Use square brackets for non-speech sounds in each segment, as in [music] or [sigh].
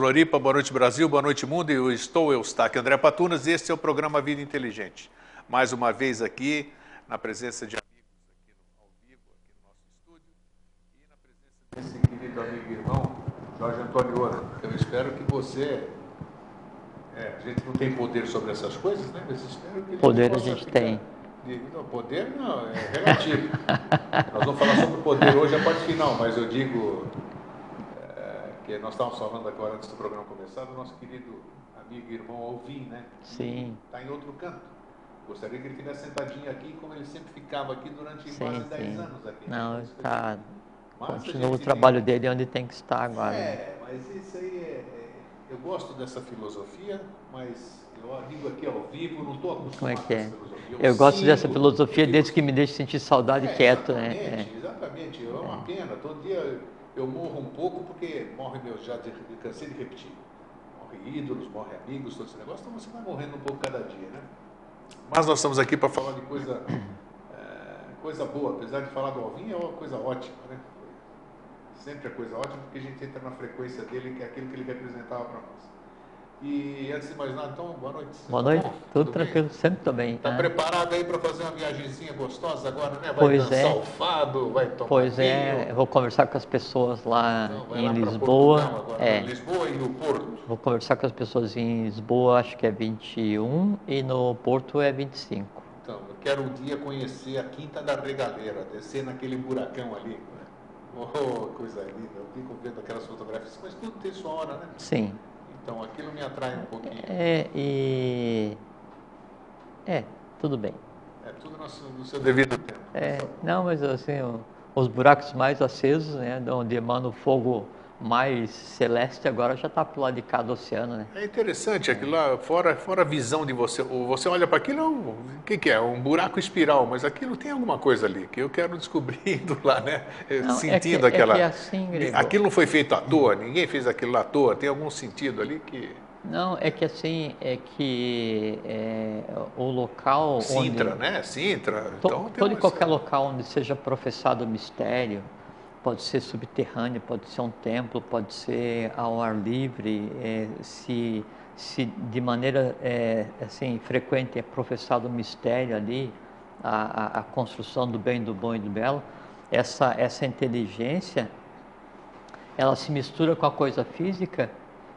Floripa. Boa noite, Brasil. Boa noite, mundo. Eu estou Eustáquio André Patunas e este é o programa Vida Inteligente. Mais uma vez aqui, na presença de amigos aqui no, ao vivo, aqui no nosso estúdio, e na presença desse querido amigo e irmão, Jorge Antônio Ora. Eu espero que você. É, a gente não tem poder sobre essas coisas, né? Mas espero que Poder a gente ficar- tem. Não, poder não, é relativo. [laughs] nós vamos falar sobre o poder hoje, a parte final, mas eu digo é, que nós estávamos falando agora antes do programa começar do nosso querido amigo e irmão Alvin, né? Sim. Está em outro canto. Gostaria que ele tivesse sentadinho aqui, como ele sempre ficava aqui durante Sim, quase 10 sim. anos aqui. Não, tá. A Continua o trabalho dele onde tem que estar tem- agora. É, mas isso aí é, é- Eu gosto dessa filosofia, mas eu digo aqui ao vivo, não estou acostumado Como é que é? com essa filosofia. Eu gosto dessa filosofia eu desde que me deixa sentir saudade é, quieto, né? Exatamente, exatamente. É uma pena. Todo dia eu morro um pouco porque morre meus já de- cansei de repetir. Morre ídolos, morre amigos, todo esse negócio, então você vai morrendo um pouco cada dia, né? Mas nós estamos aqui para falar de coisa, é, coisa boa, apesar de falar do Alvin, é uma coisa ótima, né? Sempre é coisa ótima porque a gente entra na frequência dele, que é aquilo que ele representava para nós. E antes de mais nada, então, boa noite. Boa tá noite, bom? tudo bem? tranquilo, sempre tô bem. Tá né? preparado aí para fazer uma viagenzinha gostosa agora, né? Vai Pois dançar é. o fado, vai tomar Pois é, vinho. eu vou conversar com as pessoas lá Então, em lá Lisboa. Agora, É, Lisboa e no Porto. vou conversar com as pessoas em Lisboa, acho que é 21 e no Porto é 25. Então, eu quero um dia conhecer a Quinta da Regaleira, descer naquele buracão ali. né? Oh, coisa linda. Eu fico vendo aquelas fotografias, mas tudo tem sua hora, né? Sim. Então, aquilo me atrai um pouquinho. É, e. É, tudo bem. É tudo no seu, no seu devido tempo. É, não, mas assim, os buracos mais acesos, né, de onde emana o fogo mais celeste, agora já está pro lado de cá do oceano, né? É interessante aquilo lá, fora, fora a visão de você. o- Você olha para aquilo, é o que, que é? Um buraco espiral, mas aquilo tem alguma coisa ali que eu quero descobrir indo lá, né? Não, é Sentindo que- é aquela. que assim, aquilo não foi feito à toa, ninguém fez aquilo lá à toa, tem algum sentido ali que. Não, é que assim, é que é, o local Sintra, onde... né? Sintra. To- então, todo e qualquer local onde seja professado o mistério, pode ser subterrâneo, pode ser um templo, pode ser ao ar livre, é, se, se de maneira é, assim frequente é professado o mistério ali, a, a, a construção do bem, do bom e do belo, essa, essa inteligência, ela se mistura com a coisa física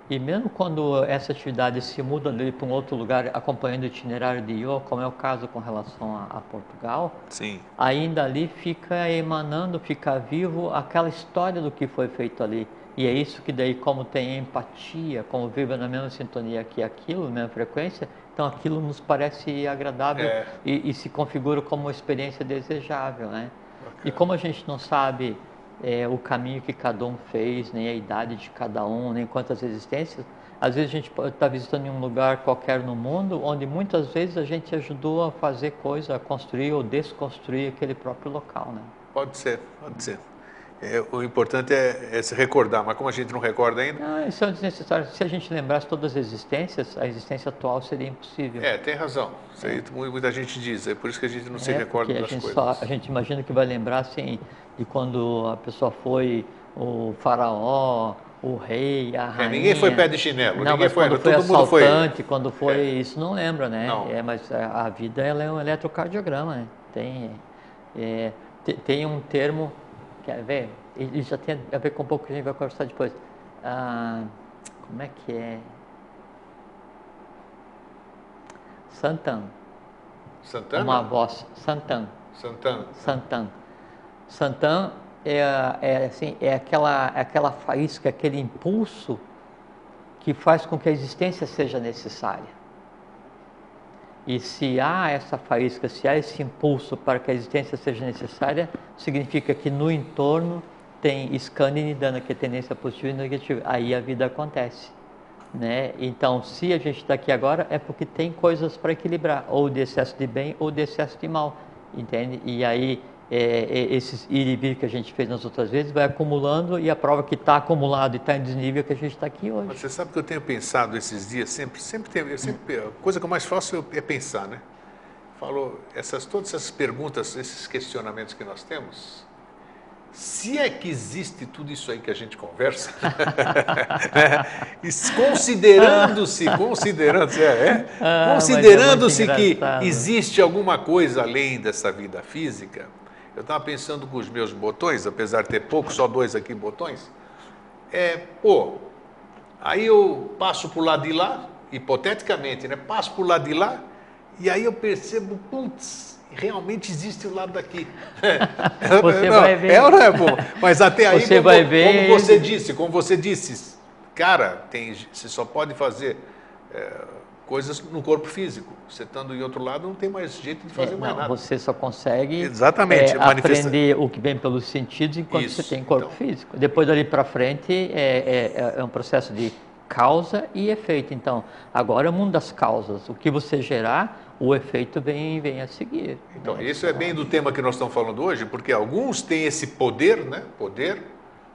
e mesmo quando essa atividade se muda dele para um outro lugar, acompanhando o itinerário de Io, como é o caso com relação a, a Portugal, Sim. ainda ali fica emanando, fica vivo aquela história do que foi feito ali. E é isso que daí, como tem empatia, como vive na mesma sintonia que aquilo, na mesma frequência, então aquilo nos parece agradável É. e, e se configura como uma experiência desejável, né? E como a gente não sabe é, o caminho que cada um fez, nem a idade de cada um, nem quantas existências, às vezes a gente estar visitando em um lugar qualquer no mundo, onde muitas vezes a gente ajudou a fazer coisa, a construir ou desconstruir aquele próprio local, né? Pode ser, pode ser. É, o importante é, é se recordar, mas como a gente não recorda ainda. Não, isso é desnecessário. Se a gente lembrasse todas as existências, a existência atual seria impossível. É, tem razão. Isso aí mu- muita gente diz, é por isso que a gente não se É, recorda porque a das gente coisas. só- a gente imagina que vai lembrar assim de quando a pessoa foi o faraó, o rei, a rainha. É, ninguém foi pé de chinelo, Não, ninguém mas foi- quando foi todo mundo foi- quando foi É. isso não lembra, né? Não. É, mas a, a vida ela é um eletrocardiograma, né? Tem é, te- tem um termo quer ver? Ele já tem a ver com um pouco que a gente vai conversar depois. Ah, como é que é? Santan. Santana? Uma voz. Santan. Santana. Santan. Santan é, é, assim, é aquela, aquela faísca, aquele impulso que faz com que a existência seja necessária. E se há essa faísca, se há esse impulso para que a existência seja necessária, significa que no entorno tem scanning e dano, que é tendência positiva e negativa. Aí a vida acontece. Né? Então, se a gente está aqui agora, é porque tem coisas para equilibrar, ou de excesso de bem ou de excesso de mal, entende? E aí, é, é, esses ir e vir que a gente fez nas outras vezes vai acumulando e a prova que está acumulado e está em desnível é que a gente está aqui hoje. Você sabe que eu tenho pensado esses dias, sempre, sempre eu sempre, a coisa que eu mais faço é pensar, né? Falo, essas, todas essas perguntas, esses questionamentos que nós temos, se é que existe tudo isso aí que a gente conversa, [laughs] né? considerando-se, [laughs] considerando-se, é, é, ah, é considerando-se que existe alguma coisa além dessa vida física, eu estava pensando com os meus botões, apesar de ter pouco, só dois aqui botões, é, pô, aí eu passo para o lado de lá, hipoteticamente, né? Passo para o lado de lá, e aí eu percebo, putz, realmente existe o lado daqui. [laughs] Você não, vai ver. É ou não é bom? Mas até aí, você como, vai ver... como você disse, como você disse, cara, tem, você só pode fazer é, coisas no corpo físico. Você estando em outro lado, não tem mais jeito de fazer é, mais não, nada. Você só consegue Exatamente, é, aprender o que vem pelos sentidos enquanto Isso, você tem corpo então... físico. Depois dali para frente é, é, é um processo de causa e efeito. Então, agora é o mundo das causas. O que você gerar, o efeito vem, vem a seguir. Então, né? isso é bem do tema que nós estamos falando hoje, porque alguns têm esse poder, né? Poder,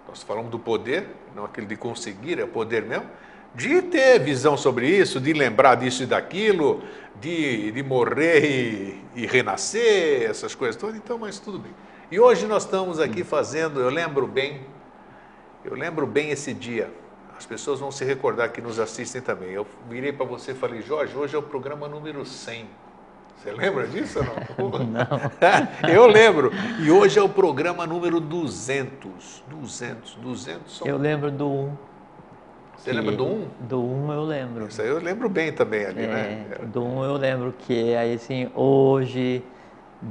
nós falamos do poder, não aquele de conseguir, é poder mesmo, de ter visão sobre isso, de lembrar disso e daquilo, de, de morrer e, e renascer, essas coisas todas. Então, mas tudo bem. E hoje nós estamos aqui fazendo, eu lembro bem, eu lembro bem esse dia. As pessoas vão se recordar que nos assistem também. Eu virei para você e falei, Jorge, hoje é o programa número 100. Você lembra disso ou não? [laughs] Não. [laughs] eu lembro. E hoje é o programa número 200. 200, 200. Eu lembro do 1. Você que, lembra do 1? Do 1 eu lembro. Isso aí eu lembro bem também ali, é, né? Do 1 eu lembro que aí assim, hoje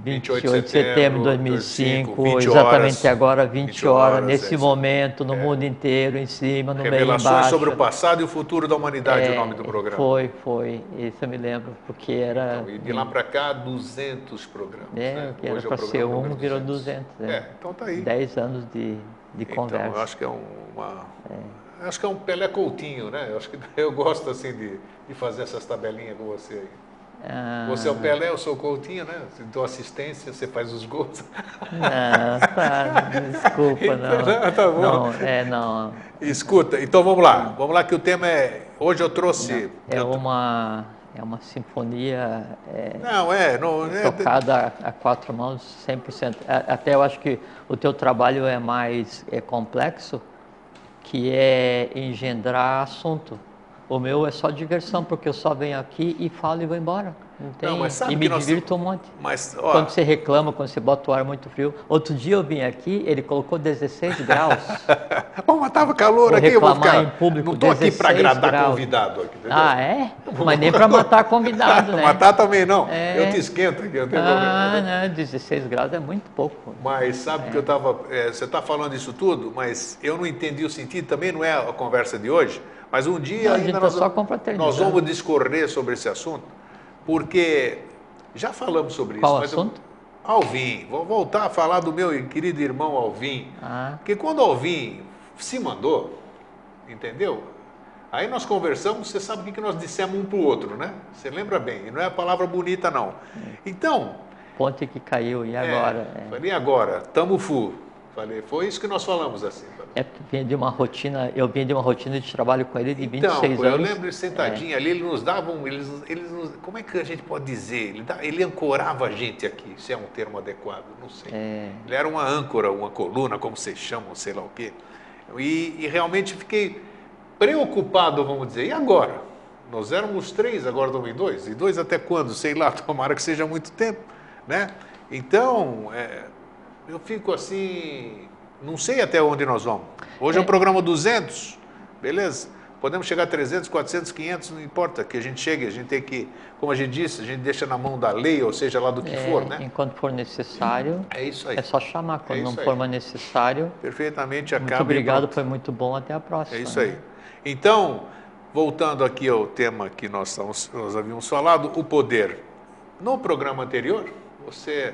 28 de setembro de 2005, 20 exatamente horas, agora, 20, 20 horas, horas, nesse é, momento, no é. mundo inteiro, em cima, no Revelações meio embaixo. sobre o passado e o futuro da humanidade, é, o nome do programa. Foi, foi. Isso eu me lembro, porque era... Então, e de lá para cá, 200 programas. É, né? que era para é ser um, virou 200. É. é, então tá aí. 10 anos de, de então, conversa. Então, acho que é uma... Acho que é um Pelé Coutinho, né? Eu acho que [laughs] eu gosto assim de, de fazer essas tabelinhas com você aí. Ah. Você é o Pelé, eu sou o Coutinho, né? Você dou assistência, você faz os gols. Não, tá, desculpa, não. Então, tá bom. Não, é, não. Escuta, então vamos lá. Vamos lá que o tema é. Hoje eu trouxe. Não, é uma. É uma sinfonia é, não, é, não, é, tocada a, a, quatro mãos, 100%. Até eu acho que o teu trabalho é mais é complexo, que é engendrar assunto. O meu é só diversão, porque eu só venho aqui e falo e vou embora. Não tem, não, mas sabe e me divirto nós... um monte. Mas, ó... Quando você reclama, quando você bota o ar muito frio. Outro dia eu vim aqui, ele colocou 16 graus. [laughs] Bom, mas estava calor vou aqui, eu vou ficar... em público, Não estou aqui para agradar graus. convidado. Aqui, ah, é? Mas nem [laughs] para matar convidado, né? matar também não. É... Eu te esquento aqui, eu tenho ah, problema. não, 16 graus é muito pouco. Mas sabe é. que eu estava... É, você está falando isso tudo, mas eu não entendi o sentido, também não é a conversa de hoje, mas um dia Não, ainda tá nós, nós vamos discorrer sobre esse assunto, porque já falamos sobre Qual isso. assunto? Eu, Alvin, vou voltar a falar do meu querido irmão Alvin. Ah. Porque quando Alvin se mandou, entendeu? Aí nós conversamos, você sabe o que nós dissemos um para o outro, né? Você lembra bem, e não é a palavra bonita não. É. Então... Ponte que caiu, e agora? É, é. Falei, agora? Tamo fu. Falei, foi isso que nós falamos assim. É, vinha de uma rotina, eu vinha de uma rotina de trabalho com ele de então, 26 anos. eu lembro ele sentadinho é. ali, ele nos dava um, eles, eles nos, como é que a gente pode dizer? Ele, dá, ele ancorava a gente aqui, se é um termo adequado, não sei. É. Ele era uma âncora, uma coluna, como vocês chamam, sei lá o quê. E, e realmente fiquei preocupado, vamos dizer, e agora? Nós éramos três, agora estamos em dois. E dois até quando? Sei lá, [laughs] tomara que seja muito tempo, né? Então, é, eu fico assim, não sei até onde nós vamos. Hoje é, é o programa 200, beleza? Podemos chegar a 300, 400, 500, não importa que a gente chegue, a gente tem que, como a gente disse, a gente deixa na mão da lei, ou seja, lá do que é, for, né? Enquanto for necessário, é isso aí. É só chamar, quando é não for mais necessário. Perfeitamente, acaba. Muito obrigado, foi muito bom, até a próxima. É isso aí. Né? Então, voltando aqui ao tema que nós, nós havíamos falado, o poder. No programa anterior, você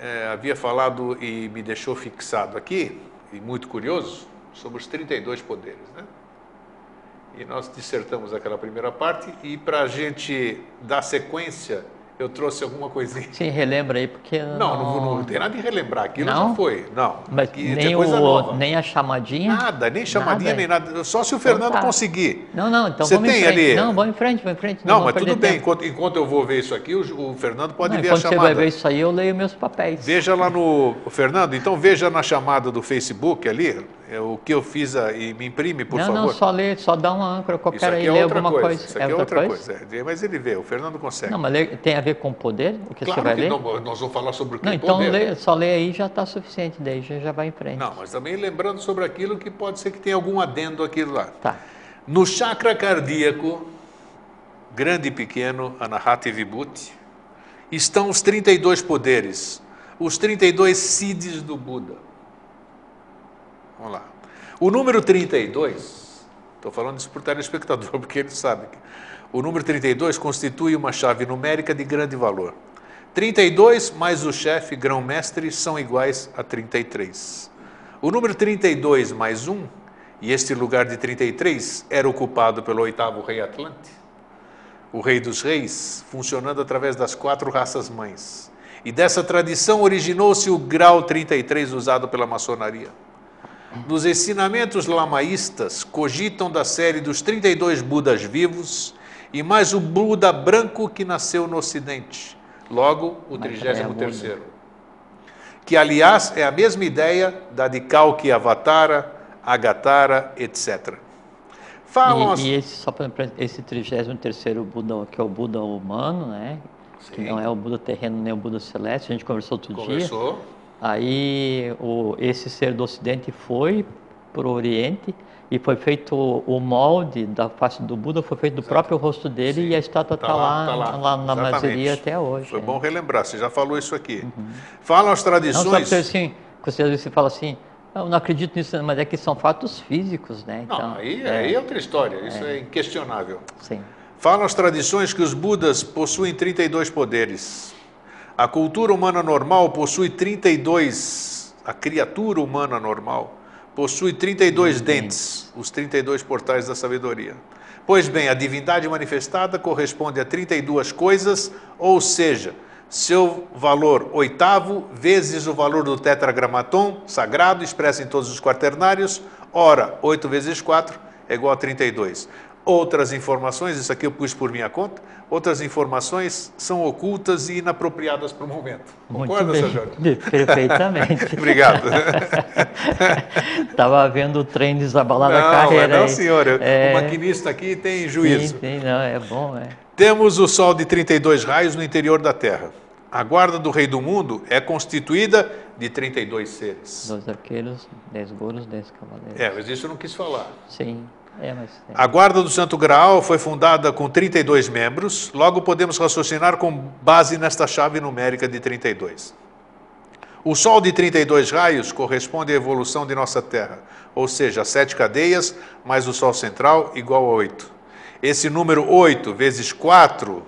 é, havia falado e me deixou fixado aqui, e muito curioso, sobre os 32 poderes. Né? E nós dissertamos aquela primeira parte, e para a gente dar sequência, eu trouxe alguma coisinha. [laughs] Sim, relembra aí, porque. Não, não, não, não tem nada de relembrar. Aquilo Não? já foi. Não. Mas Aqui tem nem, coisa o, nem a chamadinha. Nada, nem chamadinha, Nada. nem nada. Só se o Fernando tá. conseguir. Não, não, então Você vamos tem em frente. ali- Não, vamos em frente, vamos em frente. Não, mas tudo bem. Enquanto, enquanto eu vou ver isso aqui, o, o Fernando pode Não, ver a enquanto você chamada. vai ver isso aí, eu leio meus papéis. Veja lá no. Fernando, então veja na chamada do Facebook ali, é, o que eu fiz a- e me imprime, por não, favor. não, só lê, só dá uma âncora Isso qualquer aqui aí, é lê alguma coisa. coisa. Isso aqui é outra coisa. é, mas ele vê, o Fernando consegue. Não, mas tem a ver com poder? O que claro você vai que ler? não, nós vamos falar sobre o que Não, é então poder. lê, só lê aí já está suficiente, daí já, já vai em frente. Não, mas também lembrando sobre aquilo que pode ser que tenha algum adendo aquilo lá. Tá. No chakra cardíaco, grande e pequeno, Anahata Vibhuti, estão os 32 poderes, os 32 siddhis do Buda. Vamos lá. O número 32, estou falando isso para o telespectador, [laughs] porque ele sabe. que O número 32 constitui uma chave numérica de grande valor. 32 mais o chefe grão-mestre são iguais a 33. O número 32 mais 1, e este lugar de 33 era ocupado pelo oitavo rei Atlante, o rei dos reis, funcionando através das quatro raças mães. E dessa tradição originou-se o grau 33 usado pela maçonaria. Nos ensinamentos lamaístas, cogitam da série dos 32 Budas vivos e mais o Buda branco que nasceu no Ocidente, logo o Mas 33 que aliás é a mesma ideia da de Kalki Avatara, Agatara, etc. Falam as- E, e esse, só para esse 33 Buda, que é o Buda humano, né? Que Sim. não é o Buda terreno nem o Buda celeste, a gente conversou outro dia. Conversou? Aí o, esse ser do Ocidente foi para o Oriente e foi feito o molde da face do Buda, foi feito do próprio rosto dele Sim. e a estátua Tá está lá, lá, tá lá. lá, na mazeria até hoje. Foi é. bom relembrar, você já falou isso aqui. Falam as Não só tradições. assim, você às vezes fala assim, eu não acredito nisso, mas é que são fatos físicos, né? Não, Então, aí, é, aí é outra história, isso é inquestionável. sim. Falam as tradições que os Budas possuem 32 poderes. A cultura humana normal possui 32, a criatura humana normal possui 32 dentes, os 32 portais da sabedoria. Pois bem, a divindade manifestada corresponde a 32 coisas, ou seja, seu valor oitavo vezes o valor do tetragramaton sagrado expresso em todos os quaternários, ora, 8 vezes 4 é igual a 32. Outras informações, isso aqui eu pus por minha conta, outras informações são ocultas e inapropriadas para o momento. Muito Concorda, bem. Sr. Jorge? Perfeitamente. [laughs] Obrigado. [laughs] Estava vendo o trem desabalar da não, carreira. mas não, senhor. É, O maquinista aqui tem juízo. Sim, sim, não, é bom, é. Temos o Sol de 32 raios no interior da Terra. A guarda do Rei do Mundo é constituída de 32 seres. Dois arqueiros, dez gouros, dez cavaleiros. É, mas isso eu não quis falar. Sim, é. A Guarda do Santo Graal foi fundada com 32 membros, logo podemos raciocinar com base nesta chave numérica de 32. O Sol de 32 raios corresponde à evolução de nossa Terra, ou seja, sete cadeias mais o Sol central igual a 8. Esse número 8 vezes 4,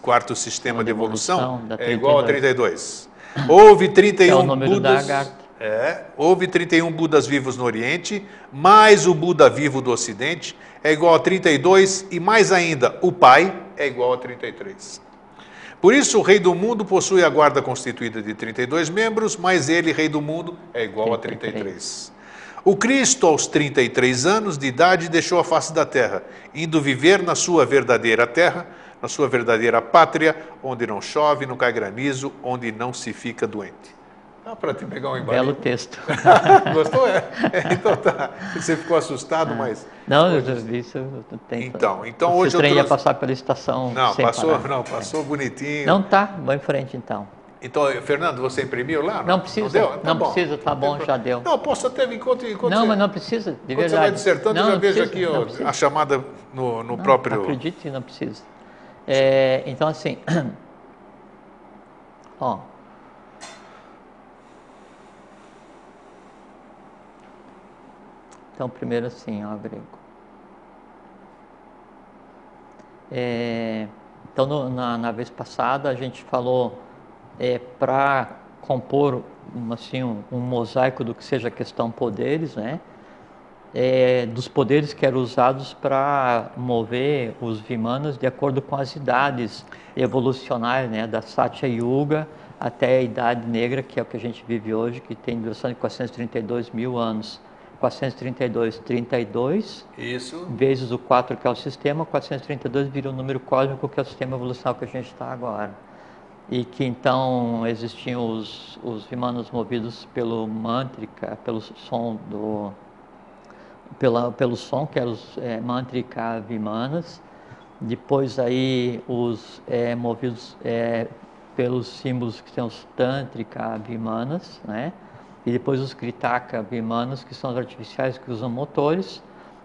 quarto sistema de evolução, é igual a 32. 32. Houve 31 É o número da Budas. É, houve 31 Budas vivos no Oriente, mais o Buda vivo do Ocidente é igual a 32 e mais ainda, o Pai é igual a 33. Por isso, o Rei do Mundo possui a guarda constituída de 32 membros, mas ele, Rei do Mundo, é igual a 33. O Cristo, aos 33 anos de idade, deixou a face da terra, indo viver na sua verdadeira terra, na sua verdadeira pátria, onde não chove, não cai granizo, onde não se fica doente. Dá para te pegar um Belo embalinho? texto. [laughs] Gostou? É. Então tá. Você ficou assustado, mas. Não, eu já vi isso. eu tenho- Então, então hoje eu trem ia trouxe- passar pela estação Não, passou, parar. não, passou bonitinho. Não tá, vou em frente então. Então, Fernando, você imprimiu lá? Não precisa, deu? não bom. precisa, tá Não bom, tem já deu. Não, posso até enquanto, enquanto não, você, mas não precisa, de quando verdade. você vai dissertando, não, eu já não vejo precisa, aqui não ó, a chamada no, no Não, próprio. Acredite não precisa. É, então, assim. [clears throat] ó. Então, primeiro assim, ó, grego. É, então, no- na, na vez passada, a gente falou é, para compor assim, um, um mosaico do que seja a questão poderes, né? é, dos poderes que eram usados para mover os Vimanas de acordo com as idades evolucionárias, né, da Satya Yuga até a Idade Negra, que é o que a gente vive hoje, que tem duração de 432 mil anos. 432, 32, Isso. vezes o 4 que é o sistema, 432 vira o número cósmico que é o sistema evolucional que a gente está agora. E que então existiam os, os Vimanas movidos pelo mantrika, pelo som do pela, pelo som, que eram os é, mantrika vimanas, depois aí os é, movidos é, pelos símbolos que são os tantrika vimanas, né? E depois os kritaka vimanas, que são os artificiais que usam motores,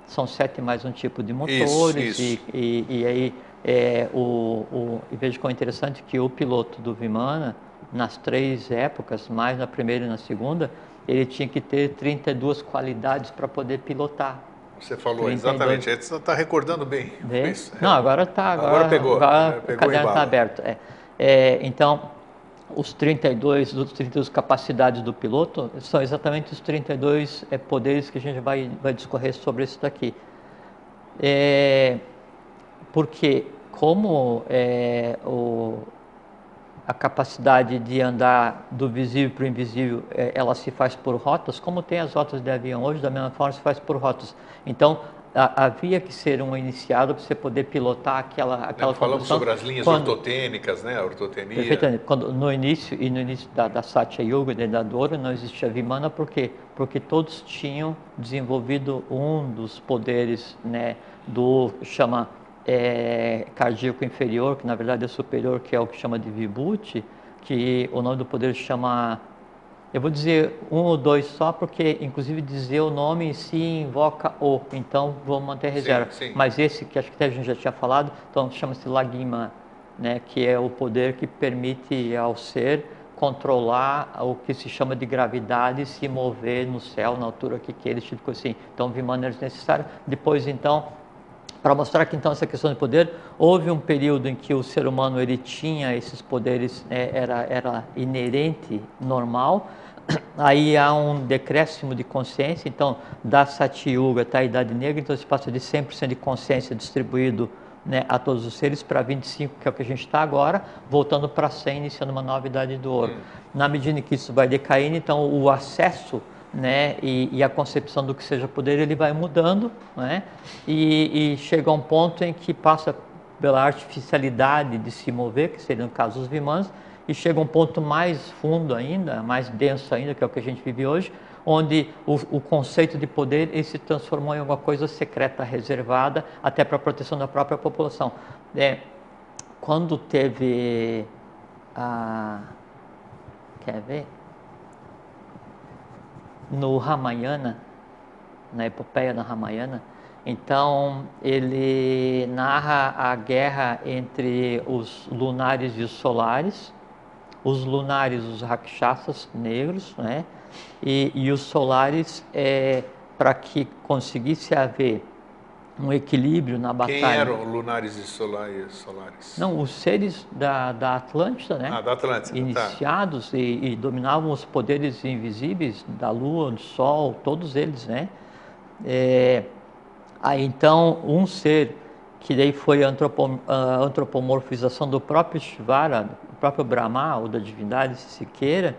são sete mais um tipo de motores Isso, isso. E, e, e aí é, o, o, e veja como é interessante que o piloto do Vimana, nas três épocas, mais na primeira e na segunda, ele tinha que ter 32 qualidades para poder pilotar. Você falou 32. exatamente. Você está recordando bem. Não, agora está. Agora, Agora pegou, Agora é, pegou o caderno está aberto. É. É, então, os 32, os 32 capacidades do piloto são exatamente os 32 é, poderes que a gente vai, vai discorrer sobre isso daqui. É, porque como é, o, a capacidade de andar do visível para o invisível, é, ela se faz por rotas, como tem as rotas de avião hoje, da mesma forma se faz por rotas. Então, havia que ser um iniciado para você poder pilotar aquela aquela Nós falamos sobre as linhas Quando- ortotênicas, né? A ortotenia. Perfeitamente. Quando, no início e no início da, da Satya Yuga e da Dora não existia Vimana, por quê? Porque todos tinham desenvolvido um dos poderes, né, do chama é, cardíaco inferior, que na verdade é superior, que é o que chama de Vibhuti, que o nome do poder chama eu vou dizer um ou dois só, porque inclusive dizer o nome se invoca o, então vou manter a reserva. sim. Mas esse que acho que até a gente já tinha falado, então chama-se Lagima, né, que é o poder que permite ao ser controlar o que se chama de gravidade e se mover no céu na altura que queira, esse tipo de coisa assim. Então, Vimana é necessário. Depois, então, para mostrar que então essa questão de poder houve um período em que o ser humano ele tinha esses poderes é, era era inerente normal. [clears throat] Aí há um decréscimo de consciência então da Satyuga até a Idade Negra então se passa de 100% de consciência distribuído né, a todos os seres para 25 que é o que a gente está agora voltando para 100 iniciando uma nova idade do ouro. Na medida em que isso vai decaindo então o acesso né, e, e a concepção do que seja poder ele vai mudando, né, e, e chega a um ponto em que passa pela artificialidade de se mover, que seria no caso os vimãs, e chega a um ponto mais fundo ainda, mais denso ainda, que é o que a gente vive hoje, onde o, o conceito de poder ele se transformou em alguma coisa secreta, reservada, até para a proteção da própria população. É, quando teve a... Quer ver? No Ramayana, na epopeia da Ramayana, então ele narra a guerra entre os lunares e os solares, os lunares, os rakshasas negros, né? e, e os solares, é, para que conseguisse haver um equilíbrio na Quem batalha. eram lunares e solares? Não, os seres da, da Atlântida, né? Ah, da Atlântida. Tá. iniciados e, e dominavam os poderes invisíveis da lua, do sol, todos eles, né? É, aí então um ser que daí foi a antropo- a antropomorfização do próprio Shivara, do próprio Brahma ou da divindade, se queira,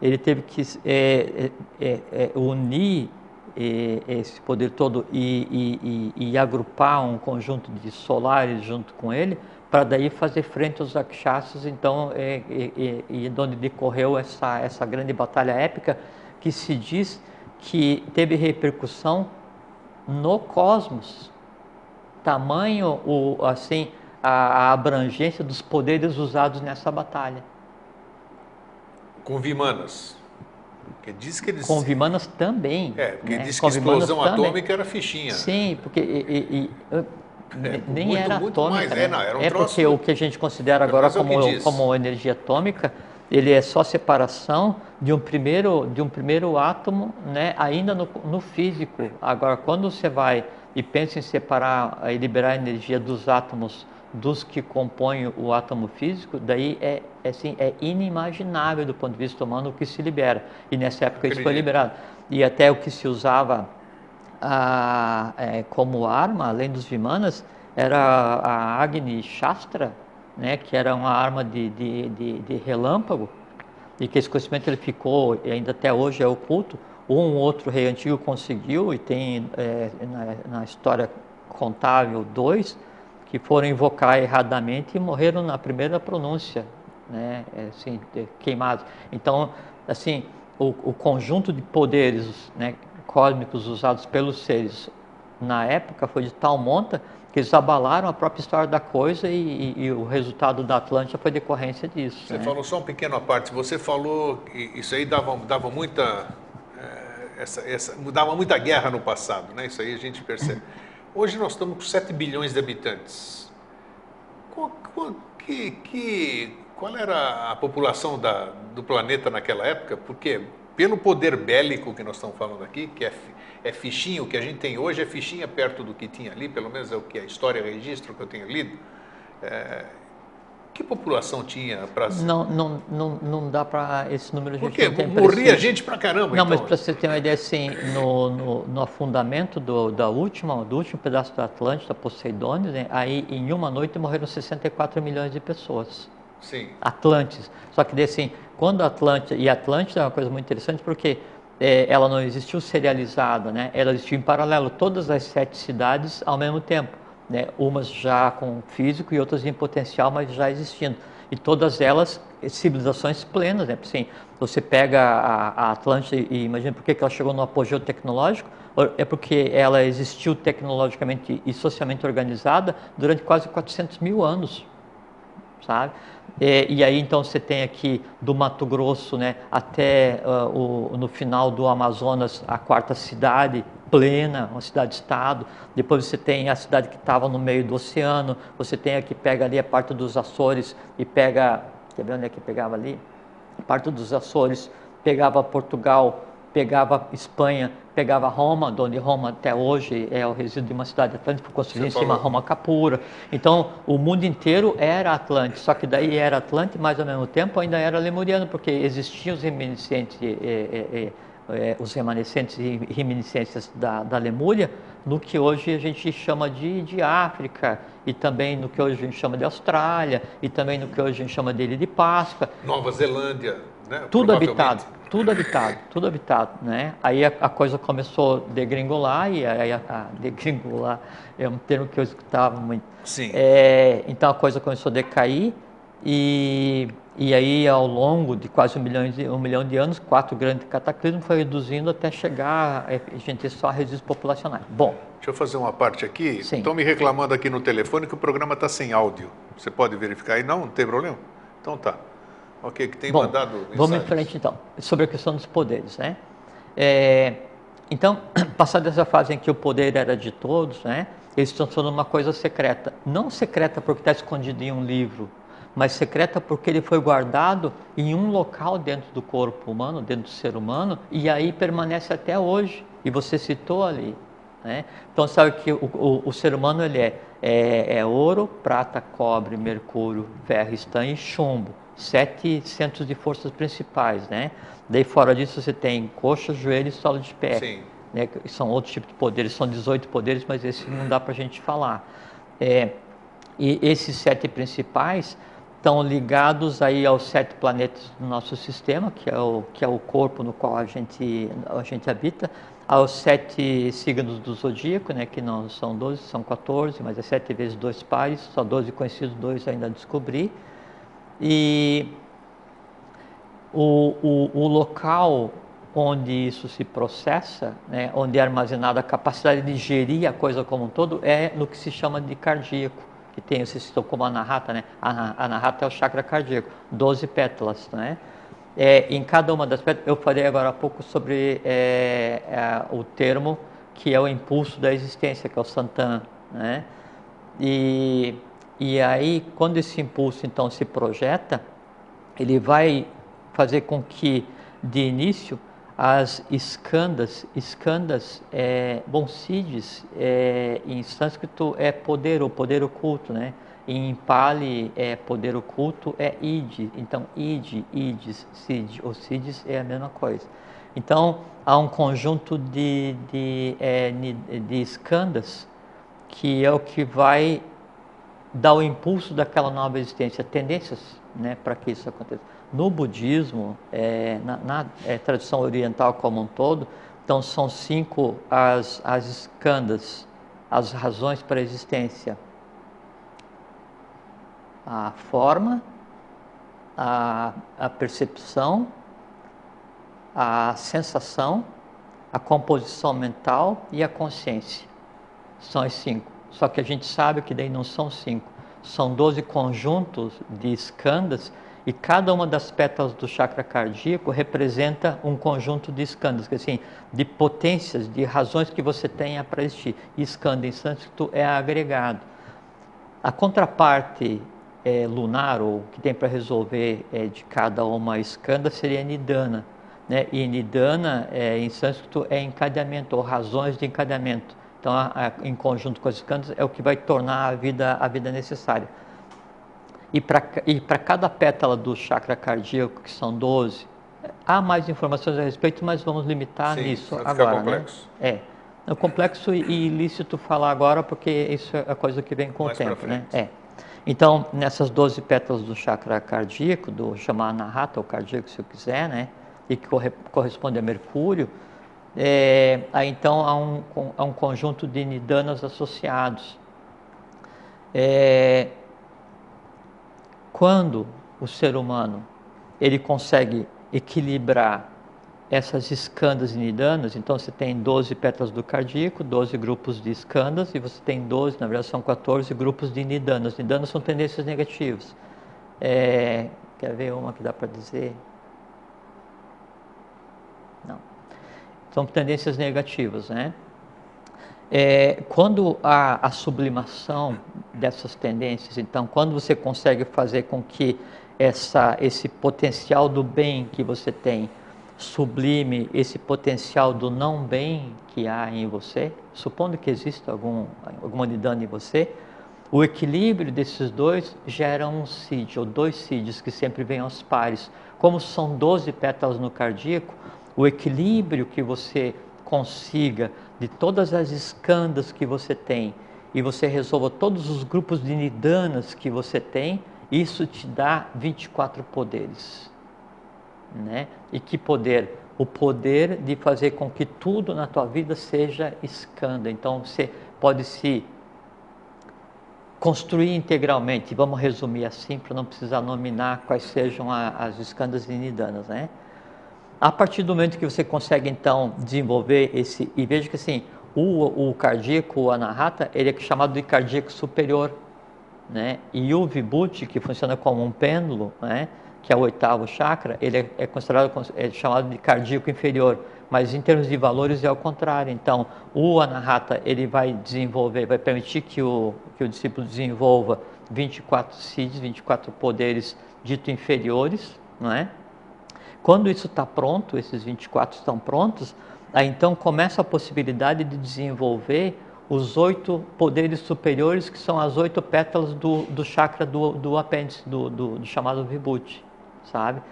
ele teve que é, é, é, é, unir esse poder todo e, e- e- e agrupar um conjunto de solares junto com ele, para daí fazer frente aos Rakshasas, então, é, é, é, e de onde decorreu essa, essa grande batalha épica, que se diz que teve repercussão no cosmos, tamanho o, assim, a, a abrangência dos poderes usados nessa batalha. Com Vimanas. Porque diz que eles. Com Vimanas também. É, porque né? diz que explosão atômica era fichinha. Sim, porque e- e- e, É, nem muito, era muito atômica, mais. né? É, não, era um é porque o que a gente considera agora é como, como energia atômica, ele é só separação de um primeiro de um primeiro átomo, né? Ainda no, no físico. Agora, quando você vai e pensa em separar e liberar a energia dos átomos dos que compõem o átomo físico, daí é, é, assim, é inimaginável do ponto de vista humano o que se libera. E nessa época isso foi liberado. E até o que se usava é, como arma, além dos Vimanas, era a Agni Shastra, né, que era uma arma de, de, de, de relâmpago, e que esse conhecimento ele ficou, e ainda até hoje é oculto. Um outro rei antigo conseguiu, e tem é, na, na, história contável dois, que foram invocar erradamente e morreram na primeira pronúncia, né, é, assim, queimados. Então, assim, o, o conjunto de poderes né, cósmicos usados pelos seres na época foi de tal monta que eles abalaram a própria história da coisa e, e, e o resultado da Atlântida foi decorrência disso. Você né? falou só um pequeno à parte. Você falou que isso aí dava, dava muita é, essa, essa, dava muita guerra no passado, né? Isso aí a gente percebe. Hoje nós estamos com 7 bilhões de habitantes. Qual, qual, que, que, qual era a população da, do planeta naquela época? Porque pelo poder bélico que nós estamos falando aqui, que é, é o que a gente tem hoje é fichinha perto do que tinha ali, pelo menos é o que a história registra, o que eu tenho lido. É, que população tinha para não, não, não, não dá para esse número a gente Porque não tem morria gente para caramba. Não, então. mas para você ter uma ideia assim, no, no, no, afundamento do, da última, do último pedaço da Atlântida, Poseidônia, né, aí em uma noite morreram 64 milhões de pessoas. Sim. Atlantes. Só que assim, quando Atlântida, e Atlântida é uma coisa muito interessante porque é, ela não existiu serializada, né? ela existiu em paralelo, todas as sete cidades ao mesmo tempo, né? umas já com físico e outras em potencial, mas já existindo. E todas elas civilizações plenas, né? Assim, você pega a, a Atlântida e imagina por que ela chegou no apogeu tecnológico, é porque ela existiu tecnologicamente e socialmente organizada durante quase 400 mil anos, sabe? É, e aí então você tem aqui do Mato Grosso né, até uh, o, no final do Amazonas a quarta cidade plena, uma cidade-estado. Depois você tem a cidade que estava no meio do oceano. Você tem a que pega ali a parte dos Açores e pega, quer ver onde é que pegava ali? A parte dos Açores pegava Portugal, pegava Espanha, pegava Roma, onde Roma até hoje é o resíduo de uma cidade atlântica, foi construída em cima Roma Capura. Então, o mundo inteiro era Atlântico, só que daí era Atlântico, mas ao mesmo tempo ainda era lemuriano, porque existiam os reminiscentes, é, é, é, os remanescentes e reminiscências da, da Lemúria, no que hoje a gente chama de, de África, e também no que hoje a gente chama de Austrália, e também no que hoje a gente chama de Ilha de Páscoa. Nova Zelândia, né? Tudo habitado tudo habitado, tudo habitado, né? Aí a, a coisa começou a degringolar, e aí a, a degringolar é um termo que eu escutava muito. Sim. É, então a coisa começou a decair, e, e aí ao longo de quase um milhão de, um milhão de anos, quatro grandes cataclismos foi reduzindo até chegar a gente só resíduos populacionais. Bom. Deixa eu fazer uma parte aqui. Estão me reclamando aqui no telefone que o programa está sem áudio. Você pode verificar aí? Não, não tem problema? Então tá. Ok, que tem Bom, mandado mensagens. Vamos em frente então, sobre a questão dos poderes, né? É, então, [clears throat] passada essa fase em que o poder era de todos, né? Eles estão tornando uma coisa secreta. Não secreta porque está escondido em um livro, mas secreta porque ele foi guardado em um local dentro do corpo humano, dentro do ser humano, e aí permanece até hoje. E você citou ali, né? Então sabe que o, o, o ser humano ele é, é, é, ouro, prata, cobre, mercúrio, ferro, estanho e chumbo sete centros de forças principais, né? Daí fora disso você tem coxa, joelho e solo de pé. Sim. Né? São outros tipos de poderes, são 18 poderes, mas esse não dá para a gente falar. É, e esses sete principais estão ligados aí aos sete planetas do nosso sistema, que é o, que é o corpo no qual a gente, a gente habita, aos sete signos do zodíaco, né, que não são 12, são 14, mas é sete vezes dois pares, só 12 conhecidos, dois ainda descobri. E o, o, o local onde isso se processa, né, onde é armazenada a capacidade de gerir a coisa como um todo, é no que se chama de cardíaco, que tem, você citou como anahata, né? Anahata é o chakra cardíaco, 12 pétalas, né? É, em cada uma das pétalas, eu falei agora há pouco sobre é, é, o termo que é o impulso da existência, que é o Santan, né? E e aí, quando esse impulso então se projeta, ele vai fazer com que, de início, as escandas, escandas, é, bom, siddhis, é, em sânscrito é poder, ou poder oculto, né? Em Pali é poder oculto, é id. Então, id, idis, sid ou siddhis é a mesma coisa. Então, há um conjunto de, de, é, de escandas que é o que vai dar o impulso daquela nova existência, tendências né, para que isso aconteça. No budismo, é, na, na é, tradição oriental como um todo, então são cinco as, as escandas, as razões para a existência. A forma, a, a percepção, a sensação, a composição mental e a consciência. São as cinco. Só que a gente sabe que daí não são cinco, são doze conjuntos de escandas e cada uma das pétalas do chakra cardíaco representa um conjunto de escandas, assim, de potências, de razões que você tenha para existir. E skanda em sânscrito é agregado. A contraparte é, lunar, ou que tem para resolver é, de cada uma escanda, seria nidana. Né? E nidana, é, em sânscrito, é encadeamento, ou razões de encadeamento. Então, a, a, em conjunto com as escandas, é o que vai tornar a vida, a vida necessária. E para cada pétala do chakra cardíaco, que são 12, há mais informações a respeito, mas vamos limitar Sim, nisso agora. Né? Complexo. Né? É. É complexo e ilícito falar agora, porque isso é a coisa que vem com mais o tempo. Né? É. Então, nessas 12 pétalas do chakra cardíaco, do chamar Anahata, ou cardíaco, se eu quiser, né? e que corresponde a Mercúrio, é, aí então há um, há um conjunto de nidanas associados. É, quando o ser humano ele consegue equilibrar essas escandas nidanas, então você tem 12 pétalas do cardíaco, 12 grupos de escandas, e você tem 12, na verdade são 14 grupos de nidanas. Nidanas são tendências negativas. É, quer ver uma que dá para dizer? Não. São tendências negativas, né? É, quando há a sublimação dessas tendências, então, quando você consegue fazer com que essa, esse potencial do bem que você tem sublime esse potencial do não bem que há em você, supondo que exista algum, alguma unidade em você, o equilíbrio desses dois gera um CID, ou dois CIDs que sempre vêm aos pares. Como são 12 pétalas no cardíaco, o equilíbrio que você consiga de todas as escandas que você tem e você resolva todos os grupos de nidanas que você tem, isso te dá 24 poderes. Né? E que poder? O poder de fazer com que tudo na tua vida seja escanda. Então você pode se construir integralmente, vamos resumir assim, para não precisar nominar quais sejam a, as escandas e nidanas, né? A partir do momento que você consegue então desenvolver esse, e veja que assim, o, o cardíaco, o anahata, ele é chamado de cardíaco superior, né? E o vibhuti, que funciona como um pêndulo, né? que é o oitavo chakra, ele é, é considerado é chamado de cardíaco inferior, mas em termos de valores é ao contrário. Então, o anahata ele vai desenvolver, vai permitir que o que o discípulo desenvolva 24 siddhis, 24 poderes dito inferiores, não é? Quando isso está pronto, esses 24 estão prontos, aí então começa a possibilidade de desenvolver os oito poderes superiores, que são as oito pétalas do, do chakra do, do apêndice, do, do, do chamado vibhuti sabe?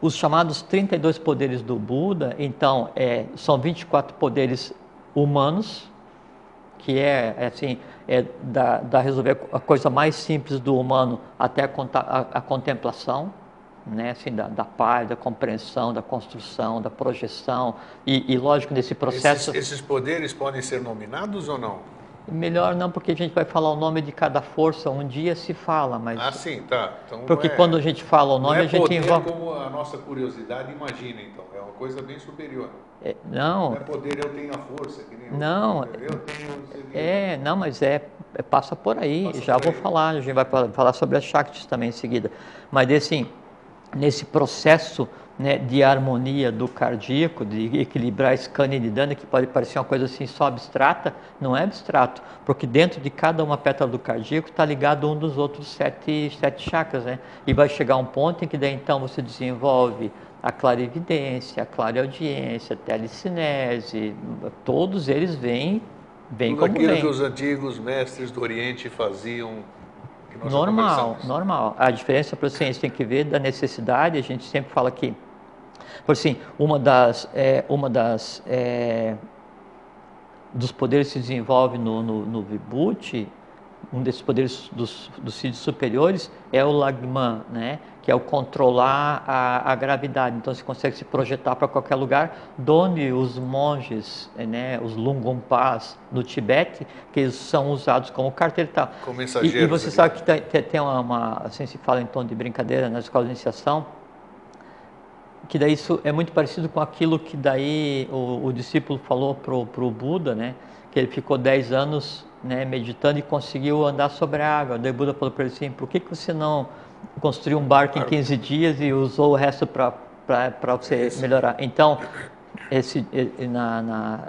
Os chamados 32 poderes do Buda, então, é, são 24 poderes humanos, que é, é assim, é da, da, resolver a coisa mais simples do humano até a, a, a contemplação, né, assim, da, da, paz, da compreensão, da construção, da projeção, e, e lógico, nesse processo... Esses, esses poderes podem ser nominados ou não? Melhor não, porque a gente vai falar o nome de cada força, um dia se fala, mas... Ah, sim, tá. Então, porque é, quando a gente fala o nome, é a gente envolve... como a nossa curiosidade imagina, então. É uma coisa bem superior. É, não... Não é poder, eu tenho a força, que nem Não, eu, eu tenho... É, não, mas é, é passa por aí, passa já por vou aí. falar, a gente vai falar sobre as Shaktis também em seguida. Mas, assim, nesse processo né, de harmonia do cardíaco, de equilibrar a escanididana, que pode parecer uma coisa assim só abstrata, não é abstrato, porque dentro de cada uma pétala do cardíaco está ligado um dos outros sete, sete chakras, né? E vai chegar um ponto em que daí então você desenvolve a clarividência, a clareaudiência, a telecinese, todos eles vêm, vêm Tudo como aquilo vem. que os antigos mestres do Oriente faziam normal, normal. A diferença para a ciência tem que ver da necessidade, a gente sempre fala que Por assim, uma das, é, uma das é, dos poderes que se desenvolve no, no, no Vibhuti, um desses poderes dos, dos sítios superiores é o Lagman, né? que é o controlar a, a gravidade. Então você consegue se projetar para qualquer lugar, onde os monges, né, os Lungumpas no Tibete, que eles são usados como carteiro tal. Como e, e você sabe que tem, tem uma, uma, assim se fala em tom de brincadeira na escola de iniciação, que daí isso é muito parecido com aquilo que daí o, o discípulo falou pro, pro Buda, né? Que ele ficou 10 anos né, meditando e conseguiu andar sobre a água. Daí o Buda falou para ele assim, por que, que você não construiu um barco em 15 dias e usou o resto para você melhorar? Então, esse, na, na,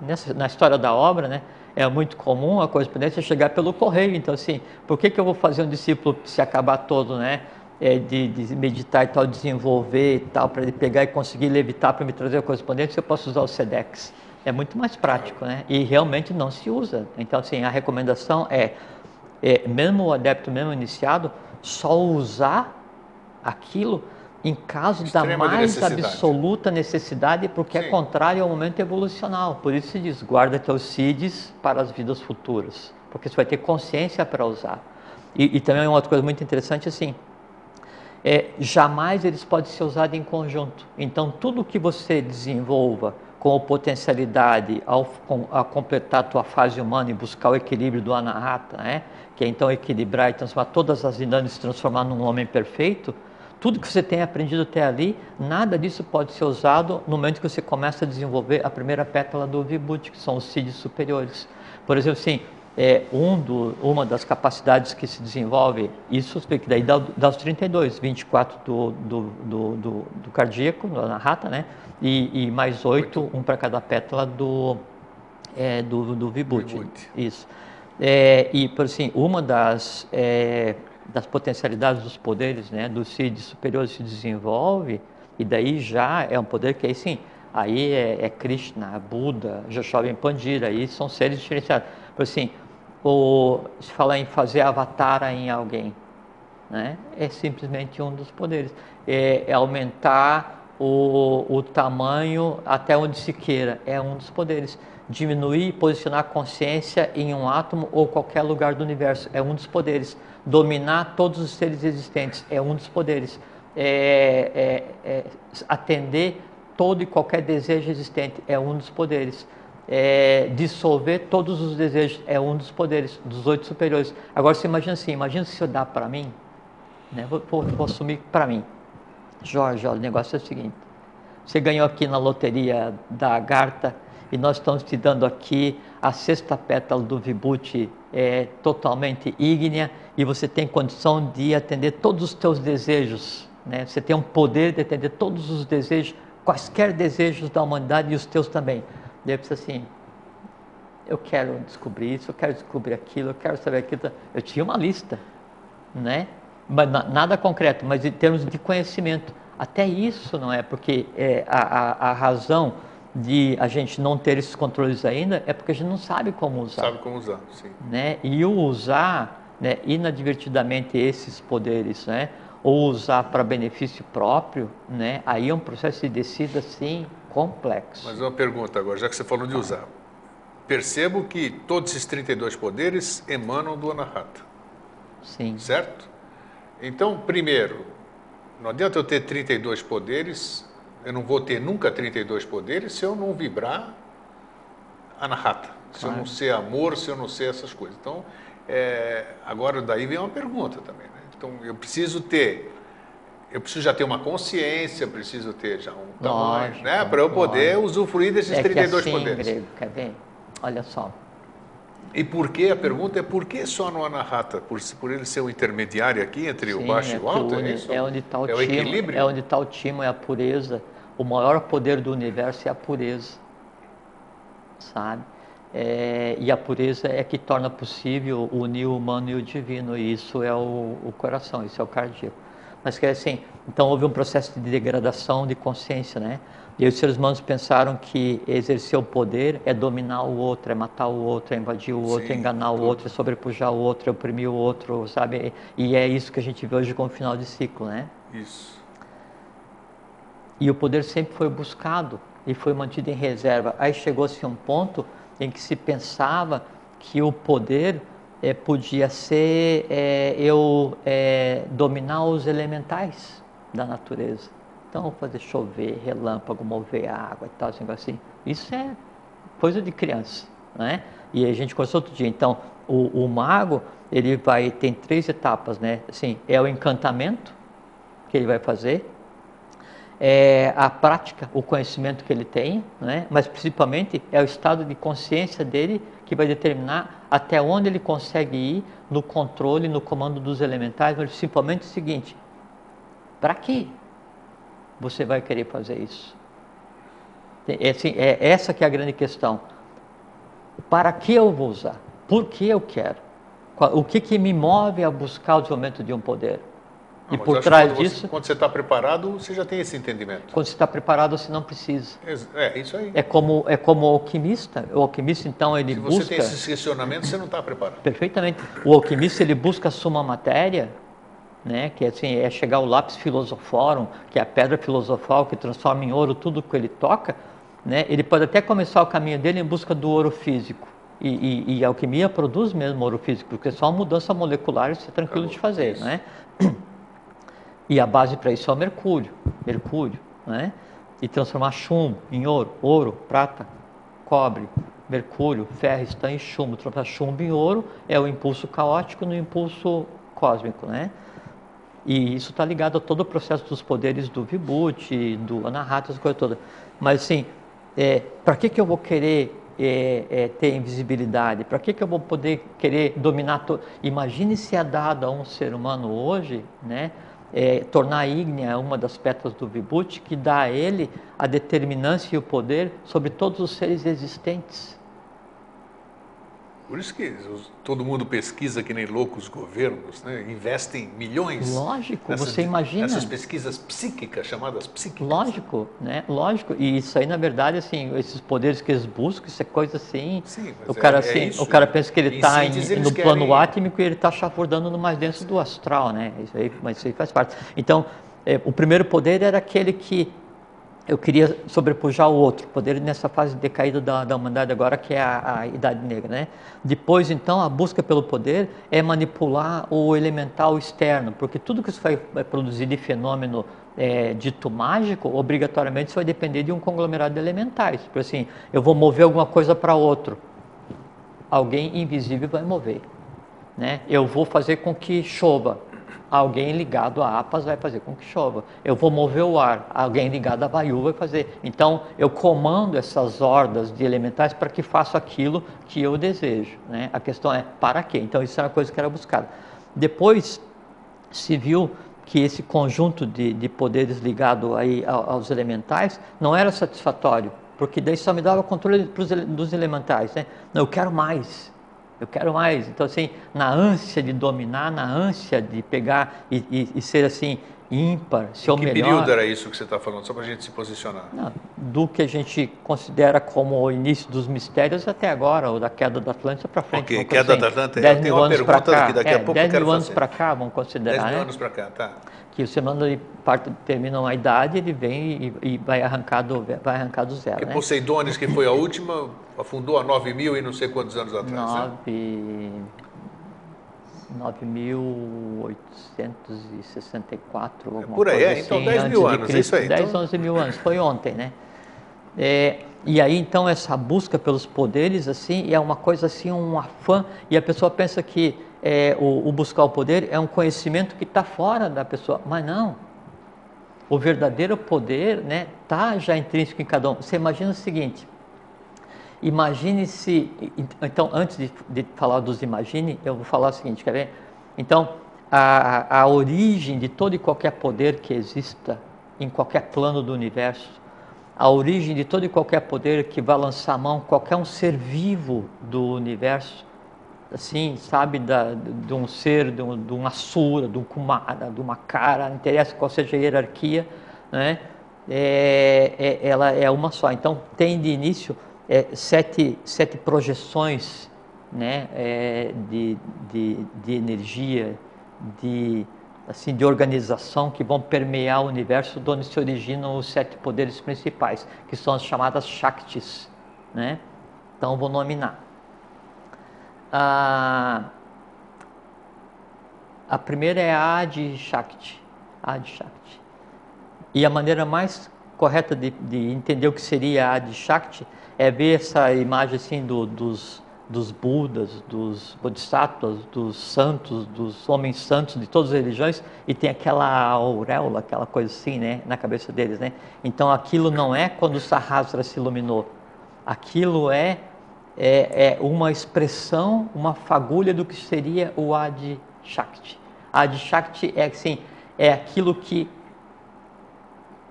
nessa, na história da obra, né? é muito comum a correspondência chegar pelo correio. Então, assim, por que, que eu vou fazer um discípulo se acabar todo, né? É, de, de, meditar e tal, desenvolver e tal, para ele pegar e conseguir levitar para me trazer a correspondência, eu posso usar o SEDEX. É muito mais prático, né? E realmente não se usa. Então, assim, a recomendação é, é mesmo o adepto, mesmo iniciado, só usar aquilo em caso Extrema da mais necessidade. absoluta necessidade, porque é Sim. é contrário ao momento evolucional. Por isso se diz, guarda teus CIDs para as vidas futuras, porque você vai ter consciência para usar. E, e também uma outra coisa muito interessante, assim, é, jamais eles podem ser usados em conjunto. Então, tudo que você desenvolva com potencialidade ao, a completar a tua fase humana e buscar o equilíbrio do anahata, né? que é então equilibrar e transformar todas as dinâmicas, se transformar num homem perfeito, tudo que você tem aprendido até ali, nada disso pode ser usado no momento que você começa a desenvolver a primeira pétala do Vibhuti, que são os CIDs superiores. Por exemplo, assim, é, um do, uma das capacidades que se desenvolve, isso que daí dá, dá os 32, 24 do, do, do, do, do cardíaco, na rata, né? E, e mais 8, um para cada pétala do, é, do, do Vibhuti. Vibhuti. Isso. É, e, por assim, uma das, é, das potencialidades dos poderes, né, do CID superior se desenvolve, e daí já é um poder que aí sim, aí é, é Krishna, Buda, Joshua Pandira, aí são seres diferenciados. Por assim, ou se falar em fazer avatar em alguém, né? é simplesmente um dos poderes. É, é aumentar o, o tamanho até onde se queira, é um dos poderes. Diminuir e posicionar a consciência em um átomo ou qualquer lugar do universo, é um dos poderes. Dominar todos os seres existentes, é um dos poderes. É, é, é atender todo e qualquer desejo existente, é um dos poderes é, dissolver todos os desejos, é um dos poderes dos oito superiores. Agora você imagina assim, imagina se eu dar para mim, né? vou, vou, vou assumir para mim. Jorge, olha, o negócio é o seguinte, você ganhou aqui na loteria da Garta e nós estamos te dando aqui a sexta pétala do Vibhuti é, totalmente ígnea e você tem condição de atender todos os teus desejos, né? você tem um poder de atender todos os desejos, quaisquer desejos da humanidade e os teus também. Daí eu assim, eu quero descobrir isso, eu quero descobrir aquilo, eu quero saber aquilo. Eu tinha uma lista, né? Mas nada concreto, mas em termos de conhecimento. Até isso não é, porque é, a, a, a, razão de a gente não ter esses controles ainda é porque a gente não sabe como usar. Sabe como usar, sim. Né? E o usar né, inadvertidamente esses poderes, né? ou usar para benefício próprio, né? aí é um processo de descida, sim, complexo. Mas uma pergunta agora, já que você falou de usar. Percebo que todos esses 32 poderes emanam do Anahata. Sim. Certo? Então, primeiro, não adianta eu ter 32 poderes, eu não vou ter nunca 32 poderes se eu não vibrar Anahata. Se claro. eu não ser amor, se eu não ser essas coisas. Então, é, agora daí vem uma pergunta também. Né? Então, eu preciso ter eu preciso já ter uma consciência, preciso ter já um tamanho, né? Para eu poder lógico. usufruir desses é 32 que assim, poderes. Grego, quer ver? Olha só. E por que? A pergunta é por que só no Anahata? Por, por ele ser o um intermediário aqui entre Sim, o baixo é e o alto? É, isso? é onde está o, é o timo, equilíbrio? É onde está o timo, é a pureza. O maior poder do universo é a pureza. Sabe? É, e a pureza é que torna possível unir o humano e o divino. E isso é o, o coração, isso é o cardíaco mas que é assim, então houve um processo de degradação de consciência, né? E os seres humanos pensaram que exercer o poder é dominar o outro, é matar o outro, é invadir o outro, Sim, é enganar tudo. o outro, é sobrepujar o outro, é oprimir o outro, sabe? E é isso que a gente vê hoje como final de ciclo, né? Isso. E o poder sempre foi buscado e foi mantido em reserva. Aí chegou-se um ponto em que se pensava que o poder é, podia ser é, eu é, dominar os elementais da natureza. Então, fazer chover, relâmpago, mover água e tal, assim. Isso é coisa de criança, né? E a gente conversou outro dia. Então, o, o mago, ele vai, tem três etapas, né? Assim, é o encantamento que ele vai fazer, é a prática, o conhecimento que ele tem, né? mas principalmente é o estado de consciência dele que vai determinar até onde ele consegue ir no controle, no comando dos elementais, mas principalmente o seguinte: para que você vai querer fazer isso? É, assim, é essa que é a grande questão. Para que eu vou usar? Por que eu quero? O que, que me move a buscar o desenvolvimento de um poder? Não, e por trás quando disso. Você, quando você está preparado, você já tem esse entendimento. Quando você está preparado, você não precisa. É, isso aí. É como, é como o alquimista. O alquimista, então, ele Se busca. Se você tem esses questionamentos, você não está preparado. Perfeitamente. O alquimista, ele busca a suma matéria, né, que assim, é chegar ao lápis filosoforum, que é a pedra filosofal que transforma em ouro tudo que ele toca. Né, ele pode até começar o caminho dele em busca do ouro físico. E, e, e a alquimia produz mesmo ouro físico, porque é só uma mudança molecular isso é tranquilo de fazer. Né? E a base para isso é o mercúrio, mercúrio, né? E transformar chumbo em ouro, ouro, prata, cobre, mercúrio, ferro, estanho e chumbo. Transformar chumbo em ouro é o impulso caótico no impulso cósmico, né? E isso está ligado a todo o processo dos poderes do Vibhuti, do Anahata, essa coisa toda. Mas assim, é, para que, que eu vou querer é, é, ter invisibilidade? Para que, que eu vou poder querer dominar? To... Imagine se é dado a um ser humano hoje, né? É, tornar ígnea uma das pétalas do Vibhuti, que dá a ele a determinância e o poder sobre todos os seres existentes. Por isso que todo mundo pesquisa que nem loucos governos, né? investem milhões. Lógico, nessas, você imagina. Essas pesquisas psíquicas, chamadas psíquicas. Lógico, né? Lógico. E isso aí, na verdade, assim, esses poderes que eles buscam, isso é coisa assim. Sim, o cara, é, assim, é isso. o cara pensa que ele está no querem... plano átmico e ele está chafurdando no mais denso do astral, né? Isso aí, mas isso aí faz parte. Então, é, o primeiro poder era aquele que eu queria sobrepujar o outro, poder nessa fase de decaída da, da humanidade agora, que é a, a, Idade Negra. Né? Depois, então, a busca pelo poder é manipular o elemental externo, porque tudo que isso vai, vai produzir de fenômeno é, dito mágico, obrigatoriamente isso vai depender de um conglomerado de elementais. Por assim, eu vou mover alguma coisa para outro, alguém invisível vai mover. Né? Eu vou fazer com que chova, alguém ligado a APAS vai fazer com que chova. Eu vou mover o ar, alguém ligado a Baiu vai fazer. Então, eu comando essas hordas de elementais para que façam aquilo que eu desejo. Né? A questão é para quê? Então, isso é uma coisa que era buscada. Depois, se viu que esse conjunto de, de poderes ligado aí aos elementais não era satisfatório, porque daí só me dava controle dos elementais. Né? Não, eu quero mais eu quero mais. Então, assim, na ânsia de dominar, na ânsia de pegar e, e, e ser assim, ímpar, ser o melhor. Que período era isso que você está falando, só para a gente se posicionar? Não, do que a gente considera como o início dos mistérios até agora, ou da queda da Atlântida para frente. Ok, queda assim, da Atlântida, 10 mil anos para cá. Que daqui a pouco 10 mil anos para cá, vamos considerar. 10 mil né? anos para cá, tá. Que o semana de parte termina uma idade, ele vem e, e, vai, arrancar do, vai arrancar do zero. Porque né? Poseidones, que foi a última, afundou a 9 mil e não sei quantos anos atrás. 9... Né? 9.864, é por aí, coisa é, então assim, 10 mil anos, Cristo, isso aí. 10, então... 11 mil anos, foi ontem, né? É, e aí então essa busca pelos poderes assim é uma coisa assim, um afã, e a pessoa pensa que é, o, o buscar o poder é um conhecimento que está fora da pessoa, mas não. O verdadeiro poder né, está já intrínseco em cada um. Você imagina o seguinte, Imagine se. Então, antes de, de, falar dos imagine, eu vou falar o seguinte: quer ver? Então, a, a origem de todo e qualquer poder que exista em qualquer plano do universo, a origem de todo e qualquer poder que vai lançar a mão qualquer um ser vivo do universo, assim, sabe, da, de um ser, de, um, de uma sura, de um kumara, de uma cara, não interessa qual seja a hierarquia, né? É, é, ela é uma só. Então, tem de início é, sete, sete projeções né, é, de, de, de energia, de assim de organização que vão permear o universo, de onde se originam os sete poderes principais, que são as chamadas Shaktis, né? Então vou nominar. A, a primeira é a Adi Shakti, Adi Shakti. E a maneira mais correta de, de entender o que seria a Adi Shakti é ver essa imagem assim do, dos dos Budas, dos Bodhisattvas, dos santos, dos homens santos de todas as religiões e tem aquela auréola, aquela coisa assim, né, na cabeça deles, né? Então aquilo não é quando o Sahasra se iluminou, aquilo é, é, é uma expressão, uma fagulha do que seria o Adi Shakti. Adi Shakti é assim, é aquilo que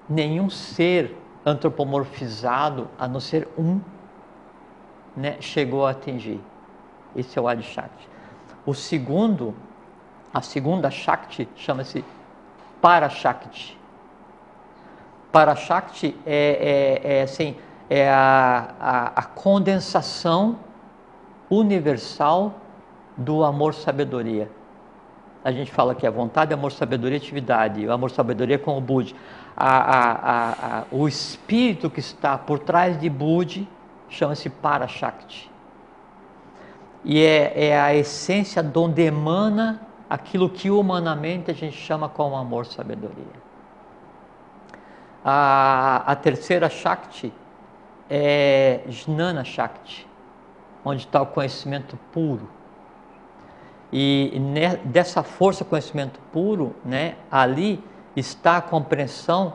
nenhum ser antropomorfizado, a não ser um né, chegou a atingir. Esse é o Adi Shakti. O segundo, a segunda Shakti chama-se Parashakti. Parashakti é, é, é, assim, é a, a, a condensação universal do amor-sabedoria. A gente fala que é vontade, amor, sabedoria e atividade. O amor, sabedoria com o Budi. A, a, o espírito que está por trás de Budi chama-se Parashakti. E é, é, a essência de onde emana aquilo que humanamente a gente chama como amor, sabedoria. A, a terceira Shakti é Jnana Shakti, onde está o conhecimento puro. E dessa força conhecimento puro, né, ali está a compreensão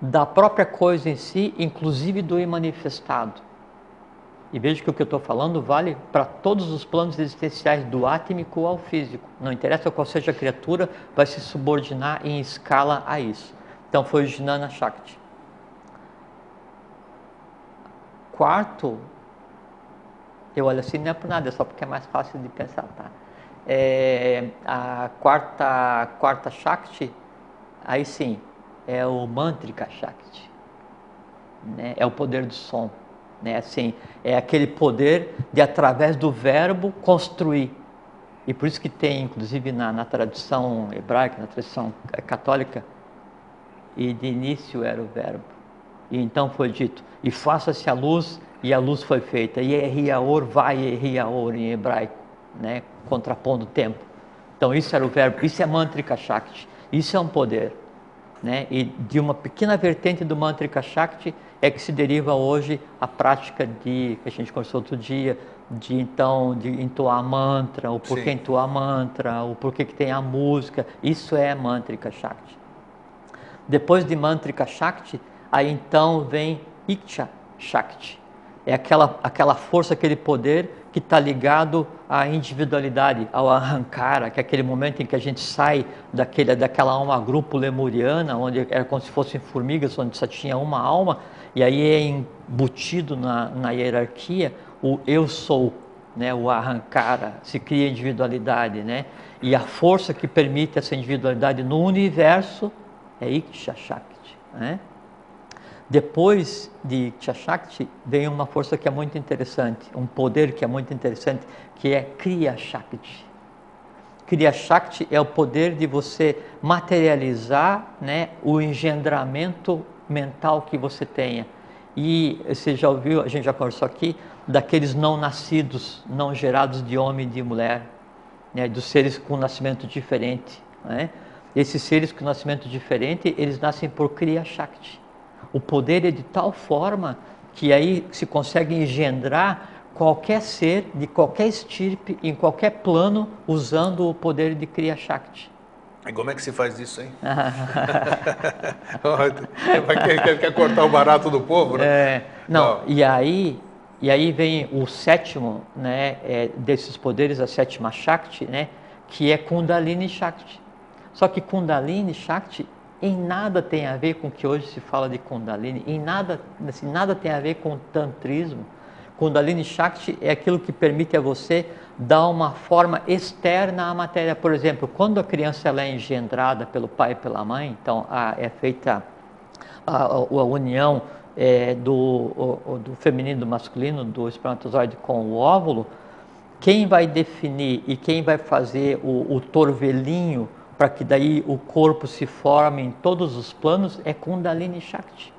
da própria coisa em si, inclusive do imanifestado. E veja que o que eu estou falando vale para todos os planos existenciais, do átmico ao físico. Não interessa qual seja a criatura, vai se subordinar em escala a isso. Então foi o Jnana Shakti. Quarto, eu olho assim, não é por nada, é só porque é mais fácil de pensar, tá? É, a quarta, quarta Shakti, aí sim, é o Mantrika Shakti. Né? É o poder do som né? Assim, é aquele poder de, através do verbo, construir. E por isso que tem, inclusive, na, na tradição hebraica, na tradição católica, e de início era o verbo. E então foi dito, e faça-se a luz, e a luz foi feita. E Eriaor vai Eriaor em hebraico, né? contrapondo o tempo. Então isso era o verbo, isso é mantrika shakti, isso é um poder. Né? E de uma pequena vertente do mantrika shakti é que se deriva hoje a prática de, que a gente conversou outro dia, de então de entoar mantra, o porquê Sim. entoar mantra, o porquê que tem a música, isso é mantrika shakti. Depois de mantrika shakti, aí então vem iksha shakti. É aquela, aquela força, aquele poder que está ligado à individualidade, ao arrancar, que é aquele momento em que a gente sai daquele, daquela alma grupo lemuriana, onde era como se fossem formigas, onde só tinha uma alma, e aí é embutido na, na hierarquia o eu sou, né, o arrancar, se cria individualidade, né? E a força que permite essa individualidade no universo é Iksha Shakti, né? Depois de Iksha Shakti vem uma força que é muito interessante, um poder que é muito interessante, que é Kriya Shakti. Kriya Shakti é o poder de você materializar né, o engendramento mental que você tenha. E você já ouviu, a gente já conversou aqui, daqueles não nascidos, não gerados de homem e de mulher, né, dos seres com nascimento diferente. Né? Esses seres com nascimento diferente, eles nascem por Kriya Shakti. O poder é de tal forma que aí se consegue engendrar qualquer ser de qualquer estirpe, em qualquer plano, usando o poder de Kriya Shakti. E como é que se faz isso, hein? [laughs] quer, quer, quer, cortar o barato do povo, né? É, não, não, e aí, e aí vem o sétimo, né, é, desses poderes, a sétima Shakti, né, que é Kundalini Shakti. Só que Kundalini Shakti em nada tem a ver com o que hoje se fala de Kundalini, em nada, assim, nada tem a ver com tantrismo. Kundalini Shakti é aquilo que permite a você dá uma forma externa à matéria. Por exemplo, quando a criança ela é engendrada pelo pai e pela mãe, então a, é feita a, a, a união é, do, o, do feminino do masculino, do espermatozoide com o óvulo, quem vai definir e quem vai fazer o, o torvelinho para que daí o corpo se forme em todos os planos é Kundalini Shakti.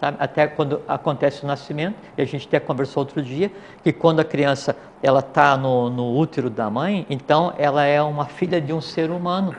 Sabe? Até quando acontece o nascimento, e a gente até conversou outro dia, que quando a criança ela está no, no útero da mãe, então ela é uma filha de um ser humano,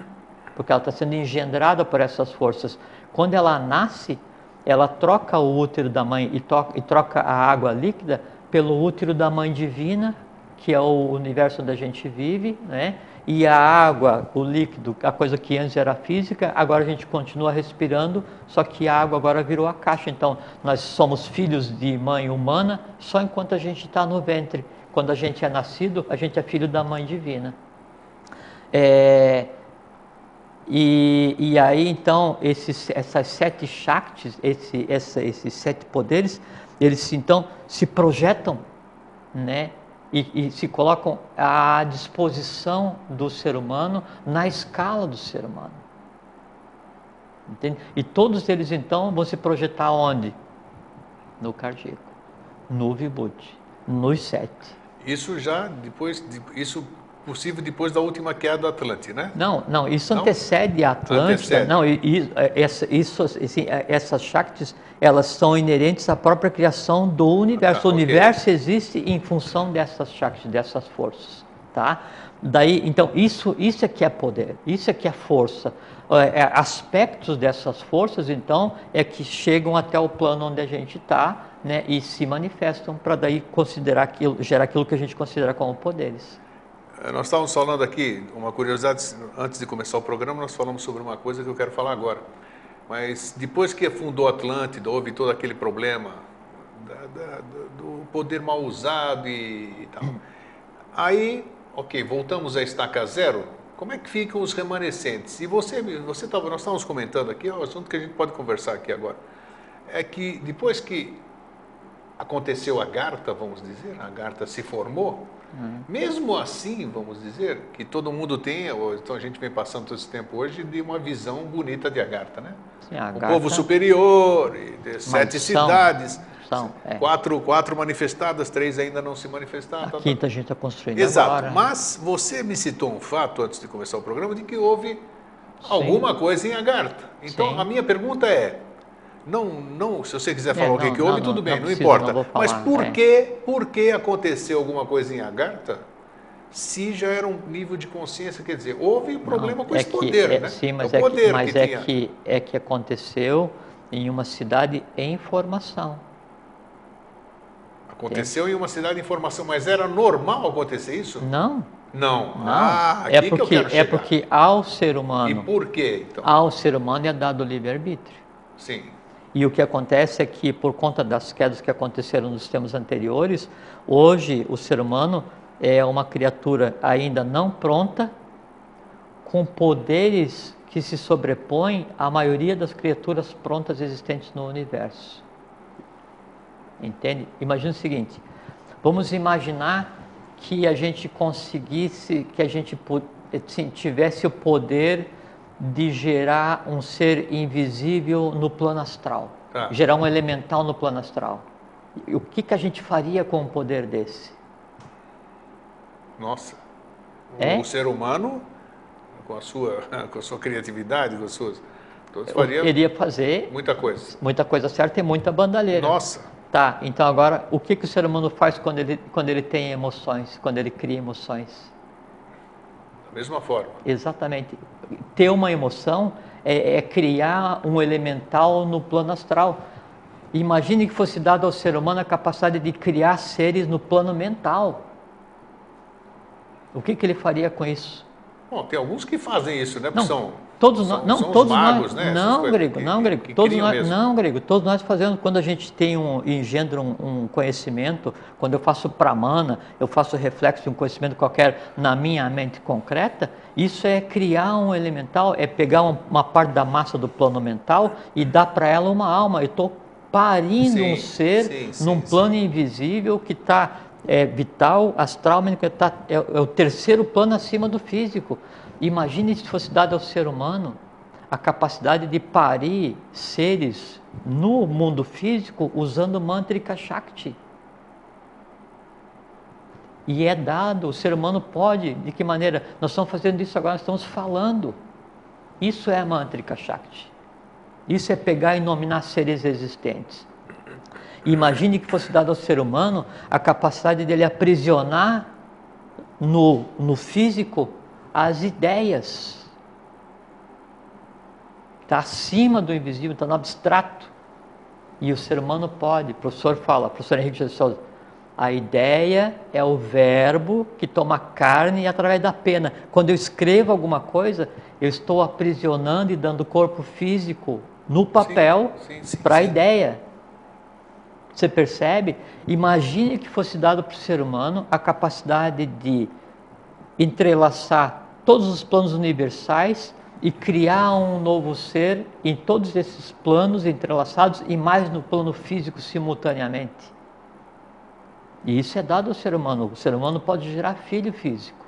porque ela está sendo engendrada por essas forças. Quando ela nasce, ela troca o útero da mãe e, e troca a água líquida pelo útero da mãe divina, que é o universo onde a gente vive, né? E a água, o líquido, a coisa que antes era física, agora a gente continua respirando, só que a água agora virou a caixa. Então, nós somos filhos de mãe humana só enquanto a gente está no ventre. Quando a gente é nascido, a gente é filho da mãe divina. É, e, e aí, então, esses, essas sete Shaktis, esse, essa, esses sete poderes, eles então se projetam né, e, e, se colocam à disposição do ser humano na escala do ser humano. Entende? E todos eles então vão se projetar onde? No cardíaco, no vibhuti, nos sete. Isso já depois, isso possível depois da última queda do Atlante, né? Não, não, isso não? antecede a Atlântida. Antecede. Não, isso, isso, assim, essas Shaktis, elas são inerentes à própria criação do universo. Ah, tá, o universo okay. existe em função dessas Shaktis, dessas forças, tá? Daí, então, isso, isso é que é poder, isso é que é força. É, é, aspectos dessas forças, então, é que chegam até o plano onde a gente está, né, e se manifestam para daí considerar aquilo, gerar aquilo que a gente considera como poderes. É, nós estávamos falando aqui, uma curiosidade, antes de começar o programa, nós falamos sobre uma coisa que eu quero falar agora. Mas depois que fundou Atlântida, houve todo aquele problema da, da, do poder mal usado e, e tal. Aí, ok, voltamos à estaca zero. Como é que ficam os remanescentes? E você, você tava, nós estávamos comentando aqui, é um assunto que a gente pode conversar aqui agora. É que depois que aconteceu a Garta, vamos dizer, a Garta se formou, Uhum. Mesmo assim, vamos dizer, que todo mundo tem, então a gente vem passando todo esse tempo hoje, de uma visão bonita de Agartha, né? Sim, Agartha, um povo superior, sete são, cidades, são, é. quatro, quatro manifestadas, três ainda não se manifestaram. A tá, quinta tá. a gente está construindo Exato, agora. mas você me citou um fato, antes de começar o programa, de que houve Sim. alguma coisa em Agartha. Então, Sim. a minha pergunta é, não, não, se você quiser falar é, o que, que houve, não, tudo bem, não, não importa. Falar, Mas por, é. que, por que aconteceu alguma coisa em Agartha se já era um nível de consciência? Quer dizer, houve problema com é esse que, poder, é, né? Sim, mas, é, que, mas que é, que, é que aconteceu em uma cidade em formação. Aconteceu em uma cidade em formação, mas era normal acontecer isso? Não. Não. Não. Ah, é porque é porque ao ser humano. E por quê? Então? Ao ser humano é dado livre arbítrio. Sim. E o que acontece é que, por conta das quedas que aconteceram nos tempos anteriores, hoje o ser humano é uma criatura ainda não pronta, com poderes que se sobrepõem à maioria das criaturas prontas existentes no universo. Entende? Imagina o seguinte: vamos imaginar que a gente conseguisse, que a gente assim, tivesse o poder de gerar um ser invisível no plano astral, tá. gerar um elemental no plano astral. E o que, que a gente faria com um poder desse? Nossa, é? o ser humano, com a sua, [laughs] com a sua criatividade, com as suas, todos faria iria fazer muita coisa, muita coisa certa e muita bandalheira. Nossa. Tá, então agora, o que, que o ser humano faz quando ele, quando ele tem emoções, quando ele cria emoções? Mesma forma. Exatamente. Ter uma emoção é, é criar um elemental no plano astral. Imagine que fosse dado ao ser humano a capacidade de criar seres no plano mental. O que, que ele faria com isso? Bom, tem alguns que fazem isso, né? Porque não, são todos nós, não, todos magos, nós, né? não, grego, que, não, grego, que, que todos nós, mesmo. não, grego, todos nós fazemos quando a gente tem um engendra um, um conhecimento, quando eu faço pramana, eu faço reflexo de um conhecimento qualquer na minha mente concreta, isso é criar um elemental, é pegar uma, parte da massa do plano mental e dar para ela uma alma. Eu estou parindo sim, um ser sim, sim, num plano invisível que está é, vital, astral, tá, é, é o terceiro plano acima do físico. Imagine se fosse dado ao ser humano a capacidade de parir seres no mundo físico usando mantrika Shakti. E é dado, o ser humano pode, de que maneira? Nós estamos fazendo isso agora, nós estamos falando. Isso é Mantrika Shakti. Isso é pegar e nominar seres existentes. Imagine que fosse dado ao ser humano a capacidade dele aprisionar no, no físico as ideias. Está acima do invisível, está no abstrato. E o ser humano pode, o professor fala, o professor Henrique Jesus Souza, a ideia é o verbo que toma carne através da pena. Quando eu escrevo alguma coisa, eu estou aprisionando e dando corpo físico no papel para a ideia. Você percebe? Imagine que fosse dado para o ser humano a capacidade de entrelaçar todos os planos universais e criar um novo ser em todos esses planos entrelaçados e mais no plano físico simultaneamente. E isso é dado ao ser humano. O ser humano pode gerar filho físico.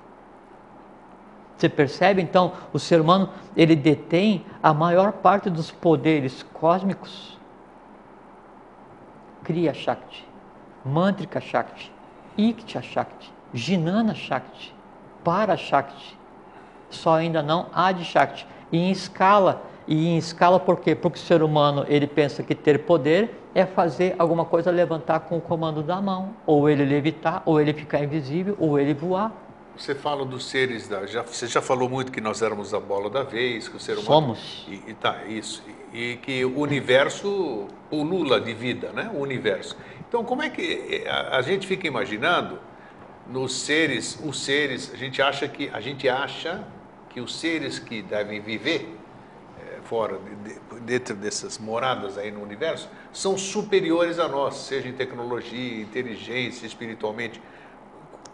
Você percebe então, o ser humano ele detém a maior parte dos poderes cósmicos Kriya Shakti, Mantrika Shakti, Iktya Shakti, Jinana Shakti, Para Shakti, só ainda não Adi Shakti. E em escala, e em escala por quê? Porque o ser humano ele pensa que ter poder é fazer alguma coisa levantar com o comando da mão, ou ele levitar, ou ele ficar invisível, ou ele voar. Você fala dos seres da, já, você já falou muito que nós éramos a bola da vez, que o ser humano somos e, e tá isso e que o universo pulula de vida, né? O universo. Então, como é que eh, a, a gente fica imaginando nos seres, os seres, a gente acha que a gente acha que os seres que devem viver é, fora de, dentro dessas moradas aí no universo são superiores a nós, seja em tecnologia, inteligência, espiritualmente.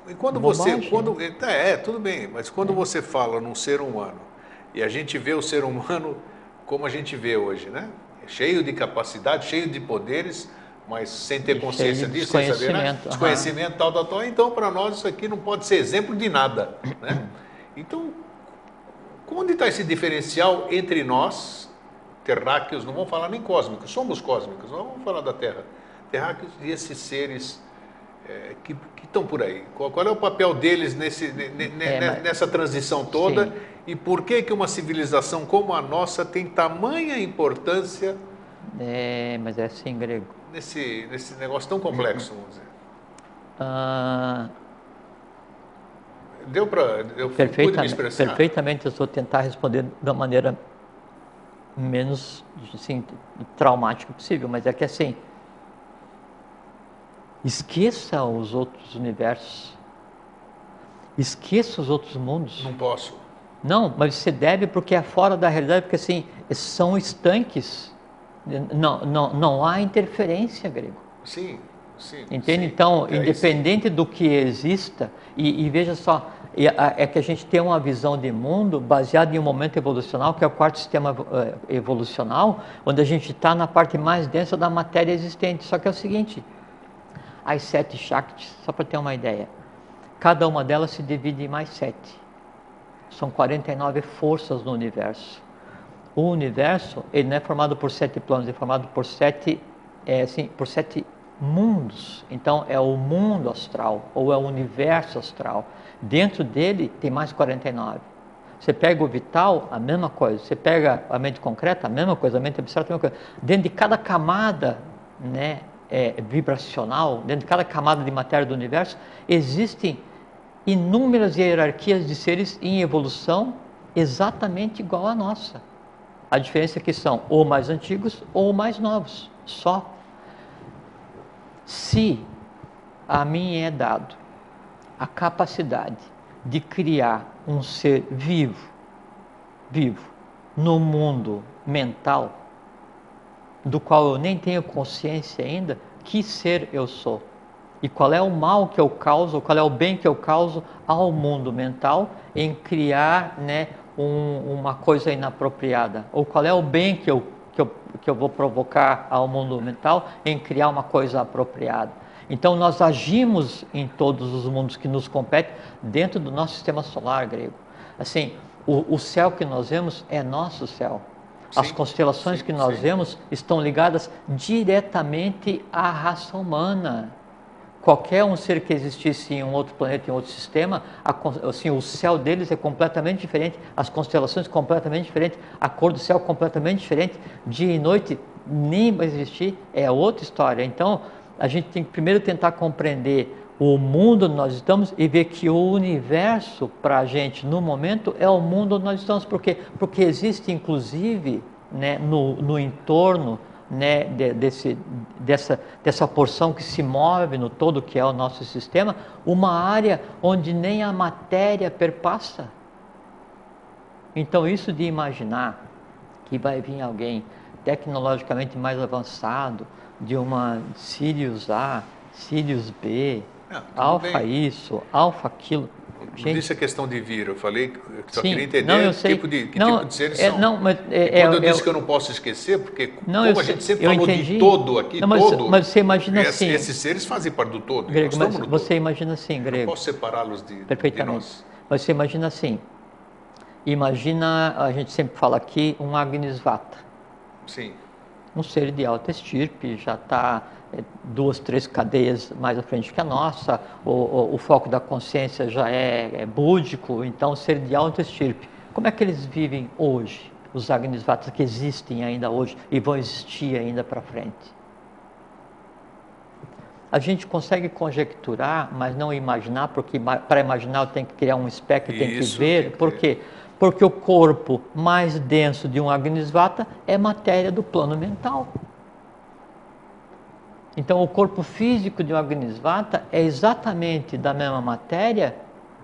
E quando Bobagem, você, quando né? é, é, tudo bem, mas quando é. você fala num ser humano e a gente vê o ser humano como a gente vê hoje, né? Cheio de capacidade, cheio de poderes, mas sem ter consciência de disso, sem saber, né? Desconhecimento, tal, tal, tal. Então, para nós, isso aqui não pode ser exemplo de nada, né? Então, onde está esse diferencial entre nós, terráqueos, não vamos falar nem cósmicos, somos cósmicos, não vamos falar da Terra, terráqueos e esses seres é, que estão por aí? Qual, qual, é o papel deles nesse, é, nessa transição toda? Sim. E por que, que uma civilização como a nossa tem tamanha importância? É, mas é assim, grego. Nesse, nesse negócio tão complexo, vamos dizer. Ah, Deu para. Eu perfeitamente, perfeitamente, eu estou tentar responder da maneira menos assim, traumática possível, mas é que assim Esqueça os outros universos. Esqueça os outros mundos. Não posso. Não, mas você deve porque é fora da realidade, porque assim, são estanques. Não, não, não há interferência, grego. Sim, sim. Entende? Sim. Então, é independente isso. do que exista, e, e veja só, é que a gente tem uma visão de mundo baseada em um momento evolucional, que é o quarto sistema eh, evolucional, onde a gente está na parte mais densa da matéria existente. Só que é o seguinte, as sete Shaktis, só para ter uma ideia. Cada uma delas se divide em mais sete. São 49 forças no universo. O universo, ele não é formado por sete planos, é formado por sete, é, assim, por sete mundos. Então, é o mundo astral, ou é o universo astral. Dentro dele tem mais 49. Você pega o vital, a mesma coisa. Você pega a mente concreta, a mesma coisa. A mente abstrata, a mesma coisa. Dentro de cada camada né, é, vibracional, dentro de cada camada de matéria do universo, existem inúmeras hierarquias de seres em evolução exatamente igual à nossa. A diferença é que são ou mais antigos ou mais novos, só. Se a mim é dado a capacidade de criar um ser vivo, vivo, no mundo mental, do qual eu nem tenho consciência ainda, que ser eu sou. E qual é o mal que eu causo, qual é o bem que eu causo ao mundo mental em criar né, um, uma coisa inapropriada? Ou qual é o bem que eu, que, eu, vou provocar ao mundo mental em criar uma coisa apropriada? Então nós agimos em todos os mundos que nos competem dentro do nosso sistema solar grego. Assim, o, o céu que nós vemos é nosso céu. As constelações sim, que nós sim. vemos estão ligadas diretamente à raça humana. Qualquer um ser que existisse em um outro planeta, em outro sistema, a, assim, o céu deles é completamente diferente, as constelações completamente diferentes, a cor do céu completamente diferente, dia e noite nem vai existir, é outra história. Então, a gente tem que primeiro tentar compreender o mundo onde nós estamos e ver que o universo para a gente no momento é o mundo onde nós estamos. Por quê? Porque existe inclusive né, no, no entorno né, de, desse, dessa, dessa porção que se move no todo que é o nosso sistema, uma área onde nem a matéria perpassa. Então, isso de imaginar que vai vir alguém tecnologicamente mais avançado, de uma Sirius A, Sirius B, Não, alfa isso, alfa aquilo, Gente, disse a questão de vir, eu falei, só sim, queria entender não, eu que, sei, tipo de, que não, tipo de seres é, são. Não, mas, é, quando eu, eu disse que eu não posso esquecer, porque não, como a gente sempre falou entendi. de todo aqui, não, mas, todo, mas você imagina esses, assim... Esses seres fazem parte do todo, Grego, mas você todo. imagina assim, Grego... Eu não posso separá-los de, Perfeitamente. de nós. Mas você imagina assim, imagina, a gente sempre fala aqui, um Agnisvata. Sim. Um ser de alta estirpe, já está é, duas, três cadeias mais à frente que a nossa, o, o, o foco da consciência já é, é búdico, então ser de alta estirpe. Como é que eles vivem hoje, os Agnisvatas que existem ainda hoje e vão existir ainda para frente? A gente consegue conjecturar, mas não imaginar, porque para imaginar eu tenho que criar um espectro, tem que ver. Por quê? Porque o corpo mais denso de um Agnisvata é matéria do plano mental. Então, o corpo físico de um Agnisvata é exatamente da mesma matéria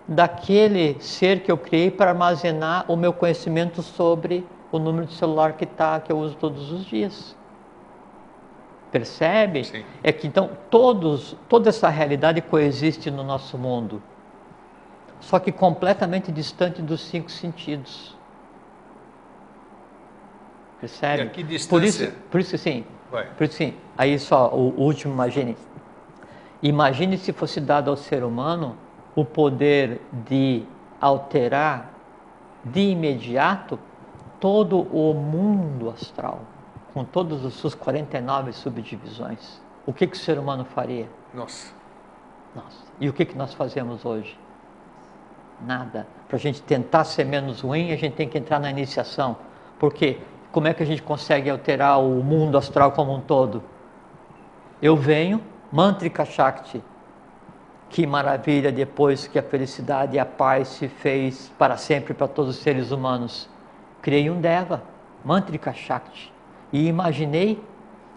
daquele ser que eu criei para armazenar o meu conhecimento sobre o número de celular que tá, que eu uso todos os dias. Percebe? Sim. É que então todos, toda essa realidade coexiste no nosso mundo, só que completamente distante dos cinco sentidos. Percebe? E a que distância? Por isso, por isso sim. Vai. Por isso sim. Aí só o, último, imagine. Imagine se fosse dado ao ser humano o poder de alterar de imediato todo o mundo astral, com todas as suas 49 subdivisões. O que, que o ser humano faria? Nossa. Nossa. E o que, que nós fazemos hoje? Nada. Para a gente tentar ser menos ruim, a gente tem que entrar na iniciação. Por quê? Como é que a gente consegue alterar o mundo astral como um todo? Eu venho, Mantrika Shakti, que maravilha depois que a felicidade e a paz se fez para sempre para todos os seres humanos. Criei um Deva, Mantrika Shakti, e imaginei,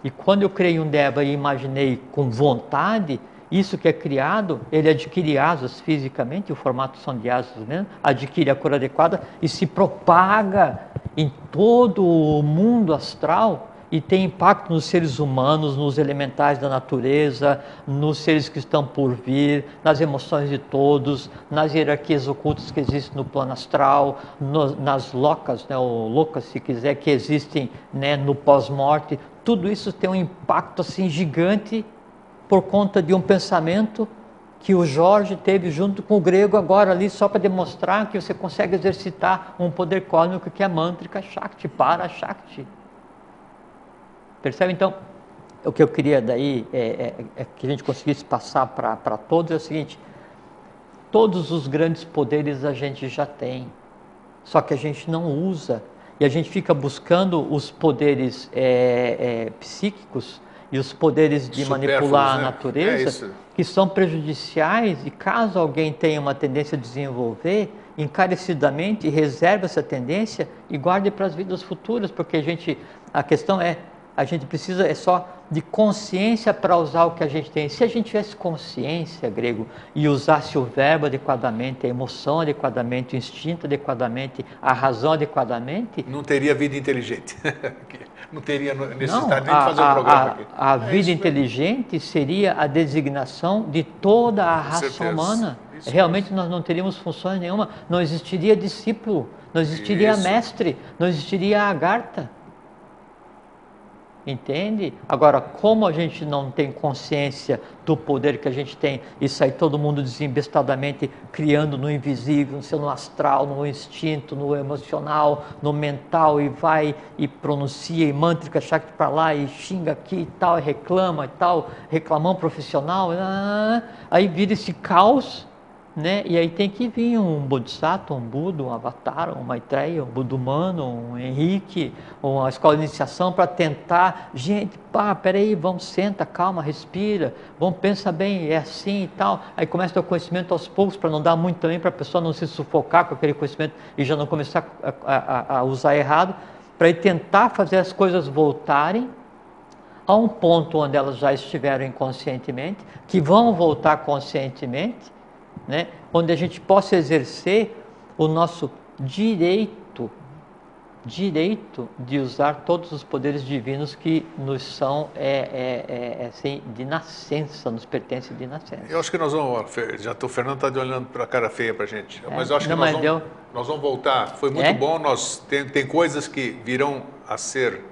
e quando eu criei um Deva e imaginei com vontade, isso que é criado, ele adquire asas fisicamente, o formato são de asas mesmo, adquire a cor adequada e se propaga em todo o mundo astral e tem impacto nos seres humanos, nos elementais da natureza, nos seres que estão por vir, nas emoções de todos, nas hierarquias ocultas que existem no plano astral, no, nas locas, né, ou loucas se quiser, que existem né, no pós-morte. Tudo isso tem um impacto assim gigante por conta de um pensamento que o Jorge teve junto com o grego agora ali, só para demonstrar que você consegue exercitar um poder cósmico que é mantrika Shakti, para Shakti. Percebe? Então, o que eu queria daí é, é, é que a gente conseguisse passar para todos é o seguinte: todos os grandes poderes a gente já tem, só que a gente não usa e a gente fica buscando os poderes é, é psíquicos e os poderes de manipular né? a natureza, é que são prejudiciais, e caso alguém tenha uma tendência a desenvolver, encarecidamente reserve essa tendência e guarde para as vidas futuras, porque a gente, a questão é, a gente precisa é só de consciência para usar o que a gente tem. Se a gente tivesse consciência, grego, e usasse o verbo adequadamente, a emoção adequadamente, o instinto adequadamente, a razão adequadamente, não teria vida inteligente. [laughs] não teria necessidade não, nem de fazer um programa a, aqui. A, É vida inteligente seria a designação de toda a Com raça certeza. humana. Isso Realmente nós não teríamos funções nenhuma, não existiria discípulo, não existiria Isso. mestre, não existiria agartha. Entende? Agora, como a gente não tem consciência do poder que a gente tem e sai todo mundo desembestadamente criando no invisível, no seu astral, no instinto, no emocional, no mental e vai e pronuncia e mantra chakra para lá e xinga aqui e tal, e reclama e tal, reclamão profissional, aí vira esse caos né? E aí tem que vir um Bodhisattva, um Buda, um Avatar, um Maitreya, um Budumano, um Henrique, uma escola de iniciação para tentar, gente, pá, peraí, vamos, senta, calma, respira, vamos, pensa bem, é assim e tal. Aí começa o conhecimento aos poucos para não dar muito também, para a pessoa não se sufocar com aquele conhecimento e já não começar a, a, a usar errado, para tentar fazer as coisas voltarem a um ponto onde elas já estiveram inconscientemente, que vão voltar conscientemente né, onde a gente possa exercer o nosso direito, direito de usar todos os poderes divinos que nos são é, é, é, assim, de nascença, nos pertencem de nascença. Eu acho que nós vamos, já tô, o Fernando está olhando para a cara feia para a gente, é, mas eu acho não, que nós vamos, deu... nós vamos voltar. Foi muito é? bom, nós tem, tem coisas que virão a ser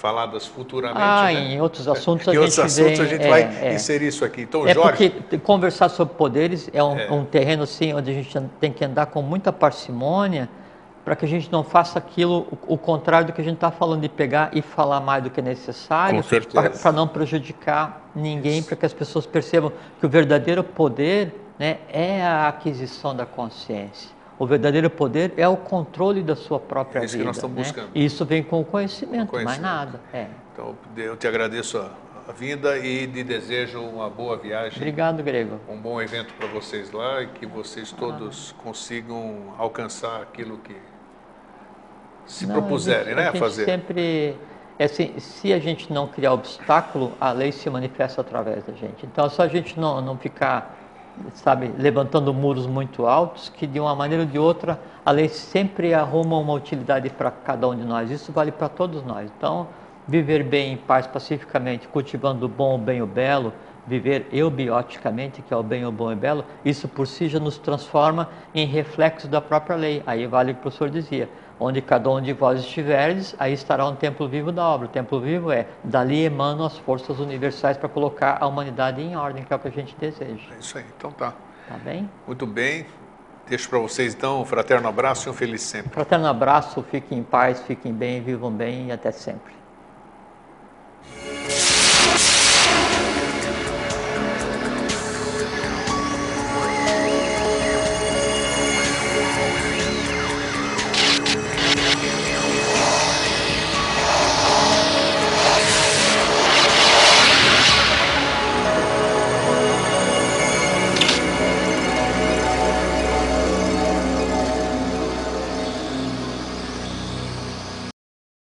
faladas futuramente. Ah, né? em outros assuntos a em gente outros assuntos vem, a gente é, vai é. inserir isso aqui. Então, é Jorge... porque conversar sobre poderes é um, é um, terreno assim onde a gente tem que andar com muita parcimônia para que a gente não faça aquilo o, o contrário do que a gente está falando de pegar e falar mais do que é necessário para não prejudicar ninguém, para que as pessoas percebam que o verdadeiro poder né, é a aquisição da consciência. O verdadeiro poder é o controle da sua própria vida. É isso vida, que nós estamos né? buscando. E isso vem com o conhecimento, com conhecimento. mais nada. É. Então, eu te agradeço a, a vinda e te desejo uma boa viagem. Obrigado, Grego. Um bom evento para vocês lá e que vocês todos ah. consigam alcançar aquilo que se não, propuserem a gente, né, a, a fazer. sempre é assim, se a gente não criar obstáculo, a lei se manifesta através da gente. Então, é só a gente não, não ficar sabe, levantando muros muito altos, que de uma maneira ou de outra a lei sempre arruma uma utilidade para cada um de nós. Isso vale para todos nós. Então, viver bem, em paz, pacificamente, cultivando o bom, o bem o belo, viver eubioticamente, que é o bem, o bom e o belo, isso por si já nos transforma em reflexo da própria lei. Aí vale o que o professor dizia onde cada um de vós estiverdes, aí estará um templo vivo da obra. O templo vivo é, dali emanam as forças universais para colocar a humanidade em ordem, que é o que a gente deseja. É isso aí, então tá. Tá bem? Muito bem. Deixo para vocês então um fraterno abraço e um feliz sempre. Fraterno abraço, fiquem em paz, fiquem bem, vivam bem e até sempre.